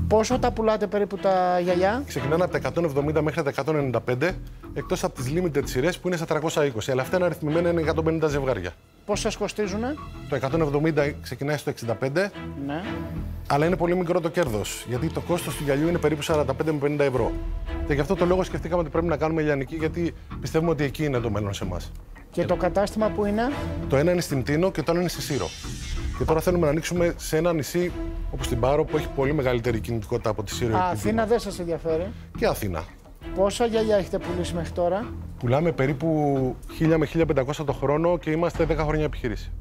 C: Πόσο τα πουλάτε περίπου τα γυαλιά.
U: Ξεκινάνε από τα 170 μέχρι τα 195, εκτός από τις limited σειρές που είναι στα 320. Αλλά αυτά είναι αριθμημένα, είναι 150 ζευγάρια.
C: Πώς σας κοστίζουνε;
U: Το 170 ξεκινάει στο 65,
C: Ναι.
U: αλλά είναι πολύ μικρό το κέρδος. Γιατί το κόστος του γυαλιού είναι περίπου 45 με 50 ευρώ. Και γι' αυτό το λόγο σκεφτήκαμε ότι πρέπει να κάνουμε λιανική, γιατί πιστεύουμε ότι εκεί είναι το μέλλον σε εμάς.
C: Και το κατάστημα που είναι;
U: Το ένα είναι στην Τίνο και το άλλο είναι στη Σύρο. Και τώρα θέλουμε να ανοίξουμε σε ένα νησί όπως την Πάρο που έχει πολύ μεγαλύτερη κινητικότητα από τη Σύρο.
C: Α,
U: και την
C: Αθήνα δεν σας ενδιαφέρει;
U: Τίνο. Και Αθήνα.
C: Πόσα γυαλιά έχετε πουλήσει μέχρι τώρα;
U: Πουλάμε περίπου 1000 με 1500 το χρόνο και είμαστε 10 χρόνια επιχείρηση.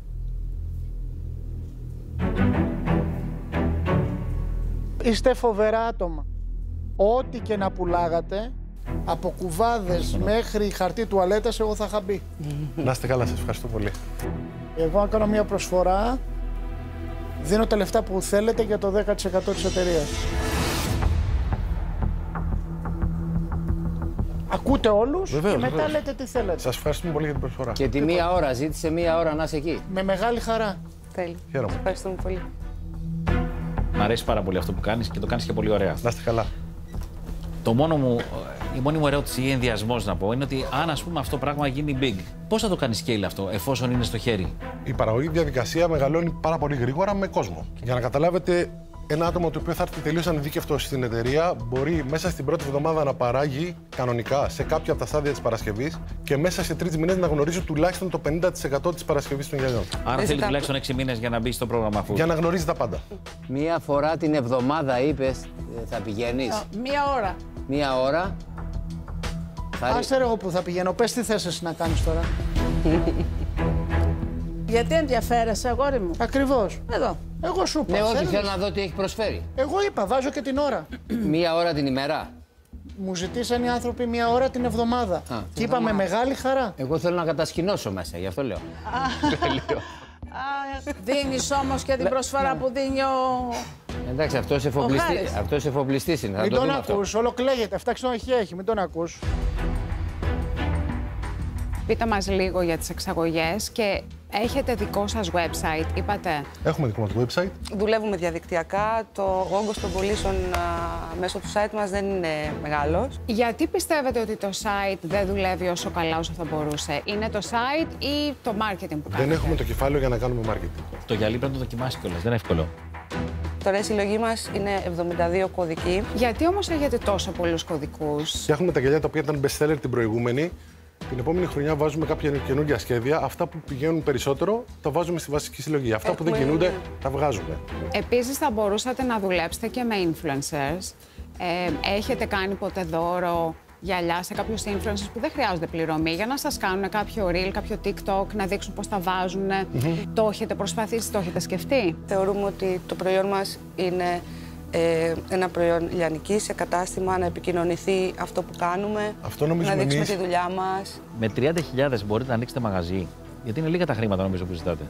C: Είστε φοβερά άτομα. Ό,τι και να πουλάγατε, από κουβάδες μέχρι χαρτί τουαλέτας, εγώ θα είχα μπει.
U: Να είστε καλά, σας ευχαριστώ πολύ.
C: Εγώ αν κάνω μια προσφορά, δίνω τα λεφτά που θέλετε για το 10% της εταιρείας. Ακούτε όλους
U: Βεβαίως,
C: και μετά
U: βεβαίως.
C: λέτε τι θέλετε.
U: Σας ευχαριστούμε πολύ για την προσφορά.
B: Και τη μία ώρα, ζήτησε μία ώρα να είσαι εκεί.
C: Με μεγάλη χαρά.
V: Τέλεια.
U: Χαίρομαι.
V: Ευχαριστούμε πολύ.
G: Μ' αρέσει πάρα πολύ αυτό που κάνεις και το κάνεις και πολύ ωραία.
U: Να είστε καλά.
G: Το μόνο μου, η μόνη μου ερώτηση ή ενδιασμός να πω είναι ότι αν ας πούμε αυτό το πράγμα γίνει big, πώς θα το κάνει scale αυτό εφόσον είναι στο χέρι;
U: Η παραγωγή διαδικασία μεγαλώνει πάρα πολύ γρήγορα με κόσμο. Για να καταλάβετε, ένα άτομο το οποίο θα έρθει τελείως ανειδίκευτο στην εταιρεία μπορεί μέσα στην πρώτη εβδομάδα να παράγει κανονικά σε κάποια από τα στάδια της Παρασκευής και μέσα σε τρεις μήνες να γνωρίζει τουλάχιστον το 50% της Παρασκευής των γυαλιών.
G: Άρα θέλει τουλάχιστον 6 μήνες για να μπει στο πρόγραμμα αφού.
U: Για να γνωρίζει τα πάντα.
B: Μία φορά την εβδομάδα είπες θα πηγαίνεις;
E: Μία ώρα.
B: Μία ώρα. Θα ρι-
C: Άσε ρε εγώ που θα πηγαίνω. Πες τι θες εσύ να κάνεις τώρα.
E: Γιατί ενδιαφέρεσαι, αγόρι μου;
C: Ακριβώς.
E: Εδώ.
C: Εγώ σου είπα.
B: Ναι, όχι,
C: θέλεις.
B: θέλω να δω τι έχει προσφέρει.
C: Εγώ είπα, βάζω και την ώρα.
B: Μία ώρα την ημέρα.
C: Μου ζητήσαν οι άνθρωποι μία ώρα την εβδομάδα. και είπα με μεγάλη χαρά.
B: Εγώ θέλω να κατασκηνώσω μέσα, γι' αυτό λέω.
E: Δίνεις όμως και την προσφορά που δίνει ο.
B: Εντάξει, αυτός εφοπλιστή,
E: Χάρης.
B: αυτός εφοπλιστής είναι. Θα
C: Μην
B: το
C: τον
B: δούμε αυτό.
C: ακούς, όλο κλαίγεται. 7 ξενοδοχεία έχει, μην τον ακούς.
F: Πείτε μας λίγο για τις εξαγωγές και έχετε δικό σας website, είπατε;
U: Έχουμε δικό μας website.
V: Δουλεύουμε διαδικτυακά. Το όγκος των πωλήσεων α, μέσω του site μας δεν είναι μεγάλος.
F: Γιατί πιστεύετε ότι το site δεν δουλεύει όσο καλά όσο θα μπορούσε; Είναι το site ή το marketing που κάνετε;
U: Δεν έχουμε το κεφάλαιο για να κάνουμε marketing.
G: Το γυαλί πρέπει να το δοκιμάσει κιόλας. Δεν είναι εύκολο.
V: Τώρα η συλλογή μας είναι 72 κωδικοί.
F: Γιατί όμως έχετε τόσο πολλούς κωδικούς;
U: Φτιάχνουμε τα γυαλιά τα οποία ήταν best seller την προηγούμενη. Την επόμενη χρονιά βάζουμε κάποια καινούργια σχέδια. Αυτά που πηγαίνουν περισσότερο τα βάζουμε στη βασική συλλογή. Αυτά που δεν
V: Έχουμε-
U: κινούνται τα βγάζουμε.
F: Επίσης θα μπορούσατε να δουλέψετε και με influencers. Ε, έχετε κάνει ποτέ δώρο γυαλιά σε κάποιους influencers που δεν χρειάζονται πληρωμή για να σας κάνουν κάποιο reel, κάποιο TikTok, να δείξουν πώς τα βάζουν. Το έχετε προσπαθήσει, το έχετε σκεφτεί;
V: Θεωρούμε ότι το προϊόν μας είναι ε, ένα προϊόν λιανική σε κατάστημα, να επικοινωνηθεί αυτό που κάνουμε,
U: Αυτό νομίζουμε
V: να δείξουμε
U: εμείς.
V: τη δουλειά μας.
G: Με 30.000 μπορείτε να ανοίξετε μαγαζί. Γιατί είναι λίγα τα χρήματα νομίζω που ζητάτε.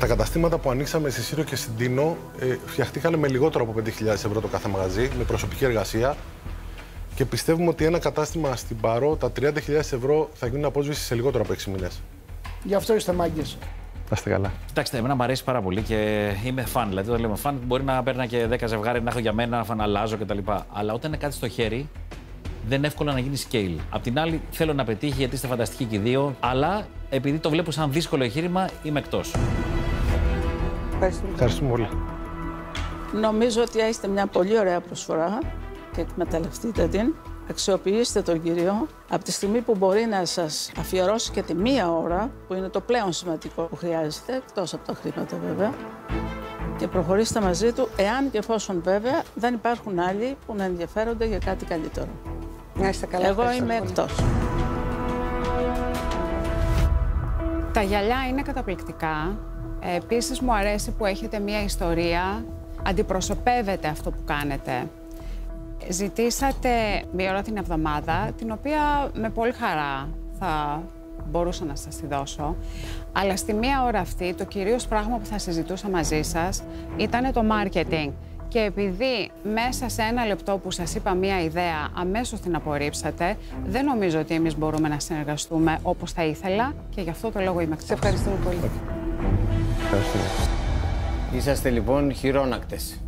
U: Τα καταστήματα που ανοίξαμε στη Σύρο και στην Τίνο ε, φτιαχτήκαν με λιγότερο από 5.000 ευρώ το κάθε μαγαζί, με προσωπική εργασία. Και πιστεύουμε ότι ένα κατάστημα στην Παρό, τα 30.000 ευρώ θα γίνουν απόσβηση σε λιγότερο από 6 μήνες.
C: Γι' αυτό είστε μάγκες.
U: Να είστε καλά.
G: Κοιτάξτε, εμένα μου αρέσει πάρα πολύ και είμαι φαν. Δηλαδή, όταν λέμε φαν, μπορεί να παίρνα και 10 ζευγάρι να έχω για μένα, να αλλάζω κτλ. Αλλά όταν είναι κάτι στο χέρι, δεν είναι εύκολο να γίνει scale. Απ' την άλλη, θέλω να πετύχει γιατί είστε φανταστικοί και οι δύο, αλλά επειδή το βλέπω σαν δύσκολο εγχείρημα, είμαι εκτός.
V: Ευχαριστούμε.
U: Ευχαριστούμε πολύ.
E: Νομίζω ότι έχετε μια πολύ ωραία προσφορά και εκμεταλλευτείτε την. Αξιοποιήστε τον κύριο από τη στιγμή που μπορεί να σας αφιερώσει και τη μία ώρα, που είναι το πλέον σημαντικό που χρειάζεται, εκτός από τα χρήματα βέβαια, και προχωρήστε μαζί του, εάν και εφόσον βέβαια δεν υπάρχουν άλλοι που να ενδιαφέρονται για κάτι καλύτερο.
V: Να είστε καλά.
E: Εγώ
V: ευχαριστώ
E: είμαι
V: πολύ.
E: εκτός.
F: Τα γυαλιά είναι καταπληκτικά. Ε, επίσης μου αρέσει που έχετε μία ιστορία, αντιπροσωπεύετε αυτό που κάνετε. Ζητήσατε μία ώρα την εβδομάδα, την οποία με πολύ χαρά θα μπορούσα να σας τη δώσω. Αλλά στη μία ώρα αυτή, το κυρίως πράγμα που θα συζητούσα μαζί σας ήταν το marketing. Και επειδή μέσα σε ένα λεπτό που σας είπα μία ιδέα αμέσως την απορρίψατε, δεν νομίζω ότι εμείς μπορούμε να συνεργαστούμε όπως θα ήθελα και γι' αυτό το λόγο είμαι εκτός.
V: Σε ευχαριστούμε πολύ.
U: Ευχαριστούμε.
B: Είσαστε λοιπόν χειρόνακτες.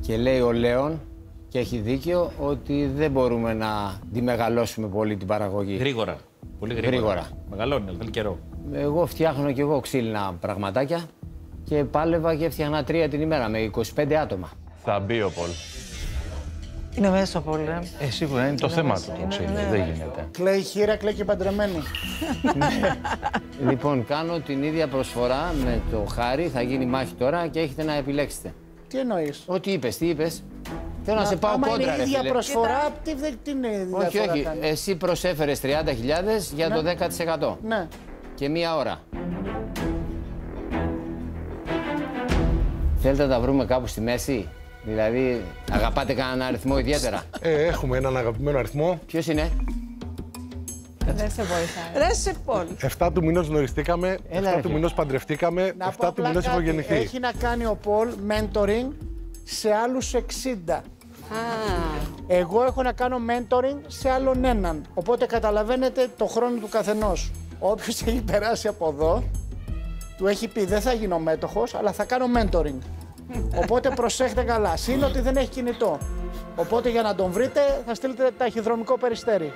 B: Και λέει ο Λέων, και έχει δίκιο, ότι δεν μπορούμε να τη μεγαλώσουμε πολύ την παραγωγή.
G: Γρήγορα. Πολύ γρήγορα.
B: Γρήγορα.
G: Μεγαλώνει, αλλά θέλει καιρό.
B: Εγώ φτιάχνω κι εγώ ξύλινα πραγματάκια και πάλευα και έφτιαχνα τρία την ημέρα με 25 άτομα.
W: Θα μπει ο Πολ.
V: Είναι μέσα πολύ.
W: Ε, σίγουρα είναι το
V: Είναι
W: θέμα
V: μέσα,
W: του το
V: είναι,
W: ξύλο.
V: ναι.
W: Δεν γίνεται.
C: Κλαίει χείρα, κλαίει και παντρεμένη.
B: λοιπόν, κάνω την ίδια προσφορά με το χάρι, θα γίνει μάχη τώρα και έχετε να επιλέξετε.
C: Τι εννοείς;
B: Ό,τι είπες, τι είπες; Θέλω να, σε πάω
C: άμα
B: κόντρα,
C: είναι
B: ρε
C: η ίδια
B: φίλε.
C: προσφορά, τι, δεν- τι είναι η
B: Όχι,
C: διαφορά
B: όχι.
C: κάνει;
B: Εσύ προσέφερες 30.000 για
C: Ναι.
B: το 10%.
C: Ναι.
B: Και μία ώρα. Θέλετε να τα βρούμε κάπου στη μέση; Δηλαδή, αγαπάτε κανέναν αριθμό ιδιαίτερα;
U: Ε, έχουμε έναν αγαπημένο αριθμό.
B: Ποιος είναι;
F: Δεν σε βοηθάει.
E: Ρε σε πόλη.
U: 7 του μηνός γνωριστήκαμε, 7
B: Έλα, ρε
U: του
B: φίλε.
U: μηνός παντρευτήκαμε,
C: Να
U: 7
C: πω
U: του
C: απλά
U: μηνός έχω
C: κάτι.
U: γεννηθεί.
C: Έχει να κάνει ο Πολ mentoring σε άλλους 60. Εγώ έχω να κάνω mentoring σε άλλον έναν. Οπότε καταλαβαίνετε το χρόνο του καθενός. Όποιος έχει περάσει από εδώ, του έχει πει δεν θα γίνω μέτοχος, αλλά θα κάνω mentoring. Οπότε προσέχτε καλά. Συν ότι δεν έχει κινητό. Οπότε για να τον βρείτε θα στείλετε ταχυδρομικό περιστέρι.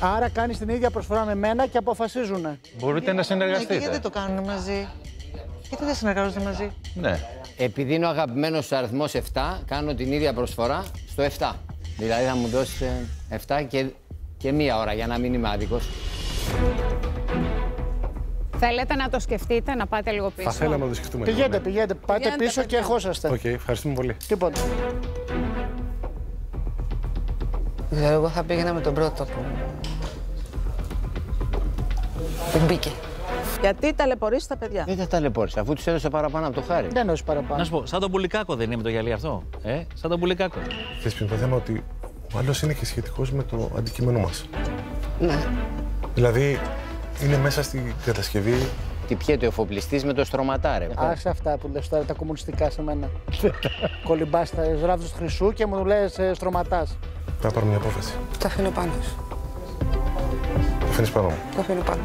C: Άρα κάνει την ίδια προσφορά με μένα και αποφασίζουνε.
W: Μπορείτε να
V: Και γιατί
W: συνεργαστείτε.
V: δεν το κάνουν μαζί; Γιατί δεν συνεργάζονται μαζί;
W: Ναι.
B: Επειδή είναι ο αγαπημένος αριθμός 7, κάνω την ίδια προσφορά στο 7. Δηλαδή θα μου δώσετε 7 και, και μία ώρα για να μην είμαι άδικος.
F: Θέλετε να το σκεφτείτε, να πάτε λίγο πίσω;
U: Θα θέλαμε να το σκεφτούμε.
C: Πηγαίνετε,
U: λίγο,
C: πηγαίνετε. Πάτε
F: Πηγαίνετε,
C: πίσω και
F: παιδιά.
C: ερχόσαστε.
U: ναι. Οκ, ευχαριστούμε πολύ.
C: Τίποτα.
V: Δεν ξέρω, εγώ θα πήγαινα με τον πρώτο που. που μπήκε.
E: Γιατί ταλαιπωρείς τα παιδιά.
B: Δεν τα ταλαιπώρησε, αφού τους έδωσε παραπάνω από το χάρη.
C: Δεν έδωσε παραπάνω.
G: Να σου πω, σαν τον Πουλικάκο δεν είναι με το γυαλί αυτό. Ε, σαν τον Πουλικάκο.
U: Θες το θέμα ότι ο άλλος είναι και σχετικός με το αντικείμενό μας.
B: Ναι.
U: Δηλαδή, είναι μέσα στην κατασκευή.
B: Τι πιέται ο φοπλιστή με το στρωματάρε.
C: Άσε αυτά που λες τώρα τα κομμουνιστικά σε μένα. Κολυμπάς τα ράβδους χρυσού και μου λες ε, στρωματάς.
U: Θα πάρω μια απόφαση.
V: Τα αφήνω πάνω σου.
U: Το αφήνεις πάνω μου.
V: Τα αφήνω πάνω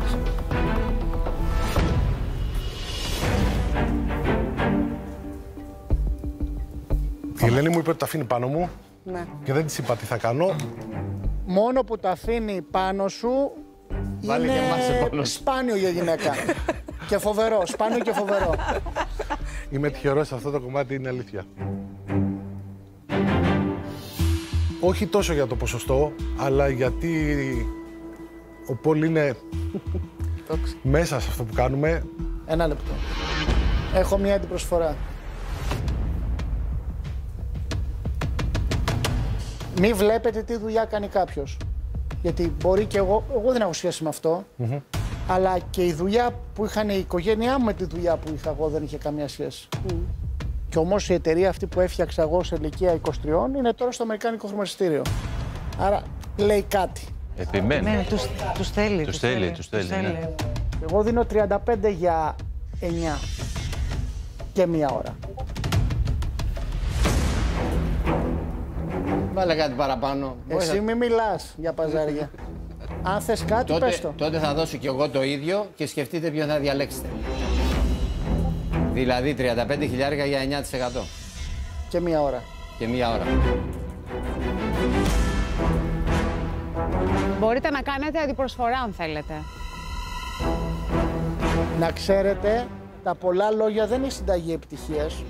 U: Η Ελένη μου είπε ότι τα αφήνει πάνω μου
V: Ναι.
U: και δεν της είπα τι θα κάνω.
C: Μόνο που τα αφήνει πάνω σου
U: Βάλε και εμάς
C: είναι
U: επάνω.
C: σπάνιο για γυναίκα. και φοβερό, σπάνιο και φοβερό.
U: Είμαι τυχερός σε αυτό το κομμάτι, είναι αλήθεια. Όχι τόσο για το ποσοστό, αλλά γιατί ο Πολ είναι μέσα σε αυτό που κάνουμε.
C: Ένα λεπτό. Έχω μια αντιπροσφορά. Μη βλέπετε τι δουλειά κάνει κάποιος. Γιατί μπορεί και εγώ, εγώ δεν έχω σχέση με αυτό, αλλά και η δουλειά που είχαν η οικογένειά μου με τη δουλειά που είχα εγώ δεν είχε καμία σχέση. Και όμως η εταιρεία αυτή που έφτιαξα εγώ σε ηλικία 23 είναι τώρα στο Αμερικάνικο χρηματιστήριο. Άρα λέει κάτι.
W: Επιμένει.
V: Ναι, τους, τους θέλει.
W: Τους θέλει, τους θέλει, ναι.
C: Εγώ δίνω 35 για 9 και μία ώρα.
B: Βάλε κάτι παραπάνω.
C: Εσύ μη μιλάς για παζάρια. Αν θες κάτι,
B: τότε,
C: πες το.
B: τότε θα δώσω κι εγώ το ίδιο και σκεφτείτε ποιον θα διαλέξετε. Δηλαδή 35 χιλιάρικα για 9%
C: Και μία ώρα.
B: και μία ώρα.
F: Μπορείτε να κάνετε αντιπροσφορά αν θέλετε.
C: Να ξέρετε, τα πολλά λόγια δεν είναι συνταγή επιτυχίας.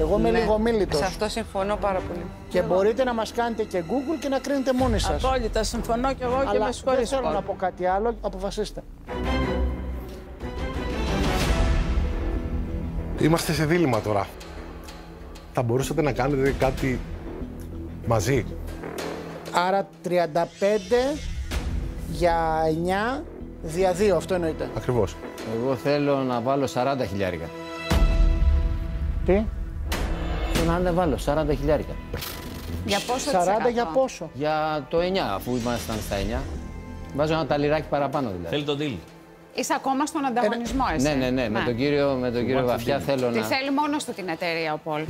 C: Εγώ είμαι
V: Ναι,
C: λίγο μίλητος.
V: Σε αυτό συμφωνώ πάρα πολύ.
C: Και μπορείτε να μας κάνετε και Google και να κρίνετε μόνοι σας.
E: Απόλυτα, συμφωνώ κι εγώ και
C: Αλλά
E: με
C: δεν
E: συγχωρείς.
C: θέλω
E: Πολ.
C: να πω κάτι άλλο, αποφασίστε.
U: Είμαστε σε δίλημα τώρα. Θα μπορούσατε να κάνετε κάτι μαζί;
C: Άρα 35 για 9 δια 2, αυτό εννοείται.
U: Ακριβώς.
B: Εγώ θέλω να βάλω 40 χιλιάρικα.
C: Τι;
B: Να δεν βάλω 40 χιλιάρικα.
F: Για πόσο
C: 40 για πόσο;
B: Για το 9, αφού ήμασταν στα 9. Βάζω ένα ταλιράκι παραπάνω δηλαδή.
G: Θέλει τον deal.
F: Είσαι ακόμα στον ανταγωνισμό, εσύ;
B: Ναι, ναι, ναι. Με τον κύριο, με τον κύριο Βαφιά θέλω
F: Τη
B: να...
F: θέλει μόνος του την εταιρεία ο Πολ.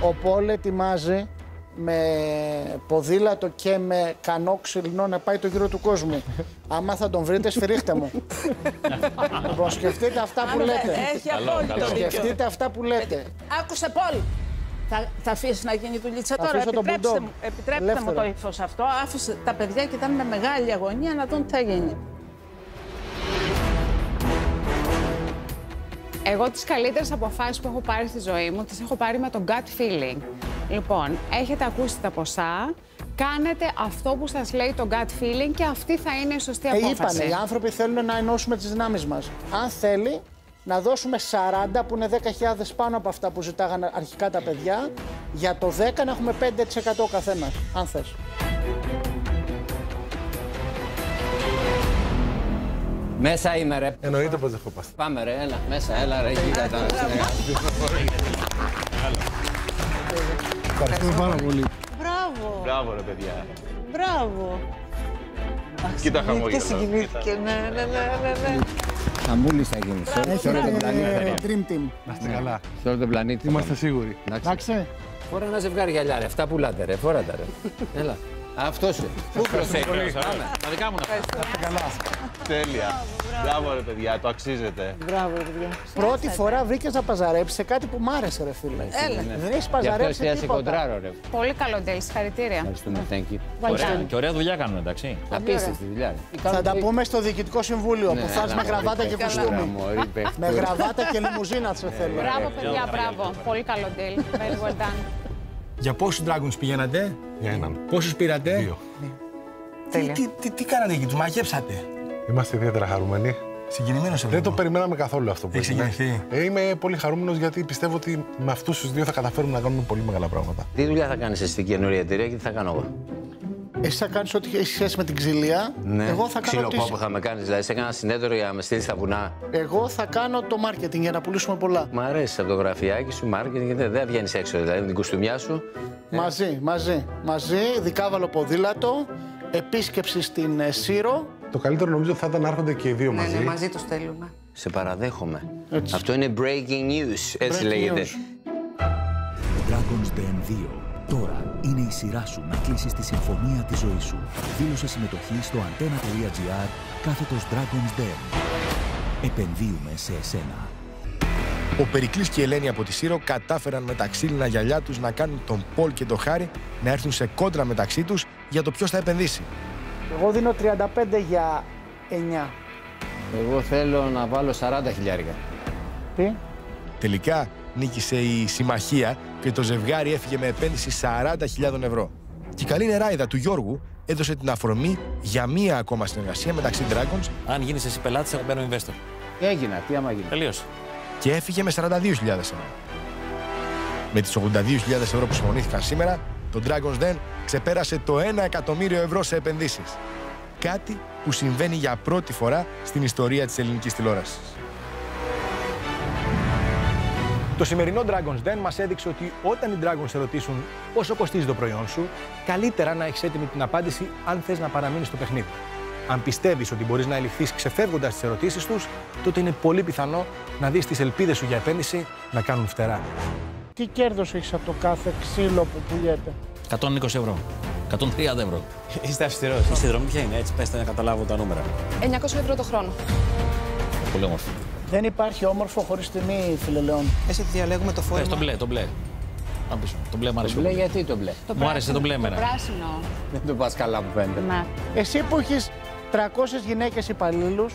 C: Ο Πολ ετοιμάζει με ποδήλατο και με κανό ξυλινό να πάει το γύρο του κόσμου. Άμα θα τον βρείτε, σφυρίχτε μου. λοιπόν, σκεφτείτε αυτά που
E: Άρα,
C: λέτε.
E: έχει Καλό, απόλυτο καλό. δίκιο.
C: Σκεφτείτε αυτά που λέτε.
E: Άκουσε Πολ. Θα, θα αφήσεις να γίνει δουλίτσα
C: Θα
E: τώρα.
C: αφήσω τον
E: Επιτρέψτε,
C: Bulldog.
E: μου, επιτρέψτε μου
C: Ελεύθερο.
E: το ύφος αυτό. Άφησε τα παιδιά και ήταν με μεγάλη αγωνία να δουν τι θα γίνει.
F: Εγώ τις καλύτερες αποφάσεις που έχω πάρει στη ζωή μου τις έχω πάρει με το gut feeling. Λοιπόν, έχετε ακούσει τα ποσά, κάνετε αυτό που σας λέει το gut feeling και αυτή θα είναι η σωστή
C: Ε,
F: απόφαση.
C: είπανε, οι άνθρωποι θέλουν να ενώσουμε τις δυνάμεις μας. Αν θέλει, να δώσουμε 40 που είναι 10.000 πάνω από αυτά που ζητάγανε αρχικά τα παιδιά, για το 10 να έχουμε 5% ο καθένας, αν θες.
B: Μέσα είμαι ρε.
U: Εννοείται πως δεν φοβάστε.
B: Πάμε ρε, έλα, μέσα, έλα ρε, εκεί κατά
U: Ευχαριστούμε πάρα πολύ.
V: Μπράβο.
W: Μπράβο ρε παιδιά.
V: Μπράβο.
W: Κοίτα
V: Και
W: χαμόγελο.
V: συγκινήθηκε, ναι, ναι, ναι, ναι, ναι.
B: Χαμούλης θα γίνει. Σε- Σε όλο τον πλανήτη.
C: Ε, Dream Team.
U: Να είστε καλά.
B: Σε όλο τον πλανήτη. θα
U: Είμαστε
B: πάμε.
U: σίγουροι.
C: Εντάξει.
B: Φορά ένα ζευγάρι γυαλιά ρε, αυτά πουλάτε ρε, φορά τα ρε. Έλα. Αυτός σου. Κούκλος έχει. Πάμε.
G: Τα δικά μου να
W: Τέλεια. Μπράβο ρε παιδιά, το αξίζετε.
V: Μπράβο, ρε παιδιά.
C: Πρώτη φορά βρήκες να παζαρέψεις σε κάτι που μ' άρεσε, ρε φίλε.
F: Έλα.
C: Δεν έχεις
B: Γι' αυτός
C: παζαρέψει
B: εστίασε
C: τίποτα.
B: κοντράρο ρε.
F: Πολύ καλό τέλει, συγχαρητήρια.
B: Ευχαριστούμε, thank you.
G: Ωραία, και ωραία δουλειά κάνουν, εντάξει.
B: Απίστευτη δουλειά. ρε.
C: Θα τα πούμε στο διοικητικό συμβούλιο
B: Ναι,
C: που θα έρθει
B: έλα,
C: με γραβάτα
B: μωρή,
C: και
B: παιχτούρα,
C: κουστούμι.
B: μωρή, παιχτούρα.
C: Με γραβάτα και λιμουζίνα σε θέλω.
F: Μπράβο, παιδιά, μπράβο. Πολύ καλό deal. Very well done.
A: Για πόσους Dragons πηγαίνατε,
U: Για έναν.
A: πόσους πήρατε;
U: Δύο.
A: Τι, τι, τι, τι κάνατε εκεί, τους μαγεύσατε;
U: Είμαστε ιδιαίτερα χαρούμενοι.
A: Συγκινημένος
U: Δεν το περιμέναμε καθόλου αυτό που
A: Έχεις
U: έγινε.
A: συγκινηθεί.
U: Ε, είμαι πολύ χαρούμενος γιατί πιστεύω ότι με αυτούς τους δύο θα καταφέρουμε να κάνουμε πολύ μεγάλα πράγματα.
B: Τι δουλειά θα κάνεις εσύ στην καινούργια εταιρεία και τι θα κάνω εγώ;
C: Εσύ θα κάνεις ό,τι έχει σχέση με την ξυλία.
B: Ναι.
C: Εγώ θα κάνω,
B: Ξύλο
C: τις...
B: που θα με κάνεις, δηλαδή σε έκανα συνέδριο για να με στείλεις στα βουνά.
C: Εγώ θα κάνω το marketing για να πουλήσουμε πολλά.
B: Μ' αρέσει από το γραφιάκι σου, marketing, δεν, δεν βγαίνεις έξω δηλαδή με την κουστούμιά σου.
C: Μαζί, μαζί. Μαζί, δικάβαλο ποδήλατο, επίσκεψη στην ε, Σύρο.
U: Το καλύτερο νομίζω θα ήταν να έρχονται και οι δύο
V: Ναι,
U: μαζί.
V: ναι, μαζί το στέλνουμε.
B: Σε παραδέχομαι. Αυτό είναι breaking news, έτσι
U: Breaking
B: λέγεται.
U: news.
K: Dragon's Den 2. Τώρα είναι η σειρά σου να κλείσεις τη συμφωνία της ζωής σου. Δήλωσε συμμετοχή στο antenna.gr κάθετος Dragon's Den. Επενδύουμε σε εσένα.
A: Ο Περικλής και η Ελένη από τη Σύρο κατάφεραν με τα ξύλινα γυαλιά τους να κάνουν τον Πολ και τον Χάρη να έρθουν σε κόντρα μεταξύ τους για το ποιος θα επενδύσει.
C: Εγώ δίνω 35 για 9.
B: Εγώ θέλω να βάλω 40 χιλιάρικα.
C: Τι;
A: Τελικά νίκησε η συμμαχία και το ζευγάρι έφυγε με επένδυση 40.000 ευρώ. Και η καλή νεράιδα του Γιώργου έδωσε την αφορμή για μία ακόμα συνεργασία μεταξύ Dragons
G: Αν γίνεις εσύ πελάτης, θα παίρνω investor.
B: Έγινα, τι άμα γίνει.
G: Τελείωσε.
A: και έφυγε με 42.000 ευρώ. Με τις 82.000 ευρώ που συμφωνήθηκαν σήμερα, το Dragons Den ξεπέρασε το 1 εκατομμύριο ευρώ σε επενδύσεις. Κάτι που συμβαίνει για πρώτη φορά στην ιστορία της ελληνικής τηλεόρασης.
X: Το σημερινό Dragon's Den μας έδειξε ότι όταν οι Dragons σε ρωτήσουν πόσο κοστίζει το προϊόν σου, καλύτερα να έχεις έτοιμη την απάντηση αν θες να παραμείνεις στο παιχνίδι. Αν πιστεύεις ότι μπορείς να ελιχθείς ξεφεύγοντας τις ερωτήσεις τους, τότε είναι πολύ πιθανό να δεις τις ελπίδες σου για επένδυση να κάνουν φτερά.
C: Τι κέρδος έχεις από το κάθε ξύλο που πουλιέται;
G: 120 ευρώ. 130 ευρώ.
P: Είστε αυστηρός.
G: Η συνδρομή ποια είναι, έτσι πέστε να καταλάβω τα νούμερα.
Y: 900 ευρώ το χρόνο.
G: Πολύ όμορφο.
C: Δεν υπάρχει όμορφο χωρίς τιμή, φιλελεόν.
P: Έτσι διαλέγουμε το
G: Πες το μπλε, το μπλε. Πάμε πίσω. Το μπλε μου άρεσε.
B: Το μπλε
G: πολύ.
B: γιατί το μπλε;
G: Μου άρεσε το μπλε εμένα.
F: πράσινο.
B: Δεν το πας καλά που φαίνεται.
F: Ναι.
C: Εσύ που έχεις 300 γυναίκες υπαλλήλους,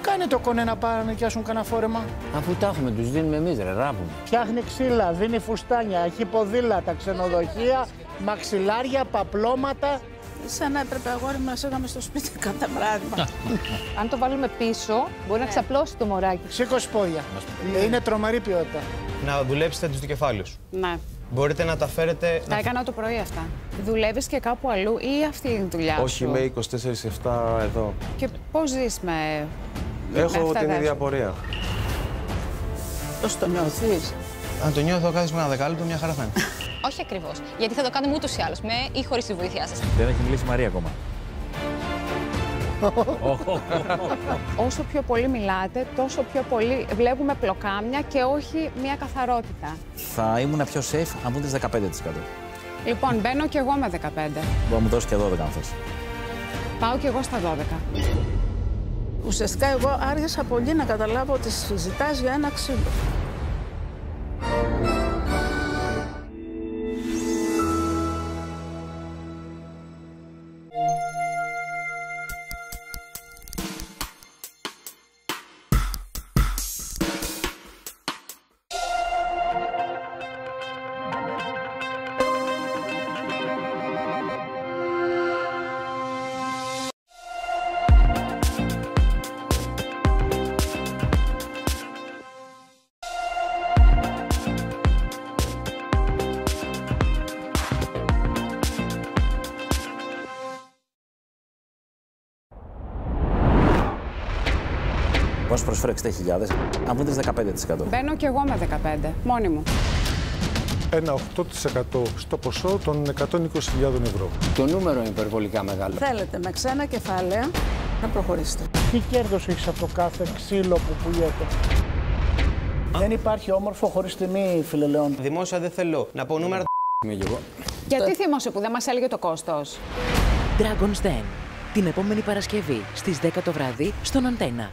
C: κάνε το κονέ να πάνε να νοικιάσουν κανένα φόρεμα.
B: Αφού τα έχουμε, τους δίνουμε εμείς ρε, ράβουμε.
C: Φτιάχνει ξύλα, δίνει φουστάνια, έχει ποδήλατα, ξενοδοχεία, μαξιλάρια, παπλώματα.
E: Σαν να έπρεπε αγόρι μου να σε είχαμε στο σπίτι κάθε βράδυ.
Y: Αν το βάλουμε πίσω, μπορεί να ξαπλώσει το μωράκι.
C: Σήκω πόδια. Είναι τρομερή ποιότητα.
P: Να δουλέψετε τους δικεφάλου.
F: Ναι.
P: Μπορείτε να τα φέρετε.
F: Τα έκανα το πρωί αυτά. Δουλεύεις και κάπου αλλού ή αυτή είναι η δουλειά σου;
W: Όχι, είμαι 24-7 εδώ.
F: Και πώς ζεις με. με
W: Έχω
F: αυτά
W: την
F: τα
W: ίδια
F: έσοδα;
W: πορεία.
E: Πώς το νιώθεις;
P: Αν το νιώθω, κάθεσαι με ένα δεκάλεπτο, μια χαρά θα είναι.
Y: Όχι ακριβώς. Γιατί θα το κάνουμε ούτως ή άλλως, με ή χωρίς τη βοήθειά σας.
G: Δεν έχει μιλήσει η Μαρία ακόμα.
F: Όσο πιο πολύ μιλάτε, τόσο πιο πολύ βλέπουμε πλοκάμια και όχι μια καθαρότητα.
G: Θα ήμουν πιο safe αν βγουν τις 15%.
F: Λοιπόν, μπαίνω κι εγώ με 15.
G: Μπορεί να μου δώσει και 12 αν θες.
F: Πάω κι εγώ στα 12.
E: Ουσιαστικά εγώ άργησα πολύ να καταλάβω ότι συζητάς για ένα ξύλο.
G: 60.000 αν βγουν τις 15%.
F: Μπαίνω κι εγώ με 15. Μόνη μου.
U: Ένα 8% στο ποσό των 120.000 ευρώ.
B: Το νούμερο είναι υπερβολικά μεγάλο.
E: Θέλετε με ξένα κεφάλαια; Να προχωρήσετε.
C: Τι κέρδος έχεις από το κάθε ξύλο που πουλιέται; Δεν υπάρχει όμορφο χωρίς τιμή, φιλελεόν.
P: Δημόσια δεν θέλω να πω νούμερα.
B: Είμαι κι εγώ.
F: Γιατί θυμόσαι που δεν μας έλεγε το κόστος;
Z: Dragon's Den. Την επόμενη Παρασκευή στις 10 το βράδυ στον Αντένα.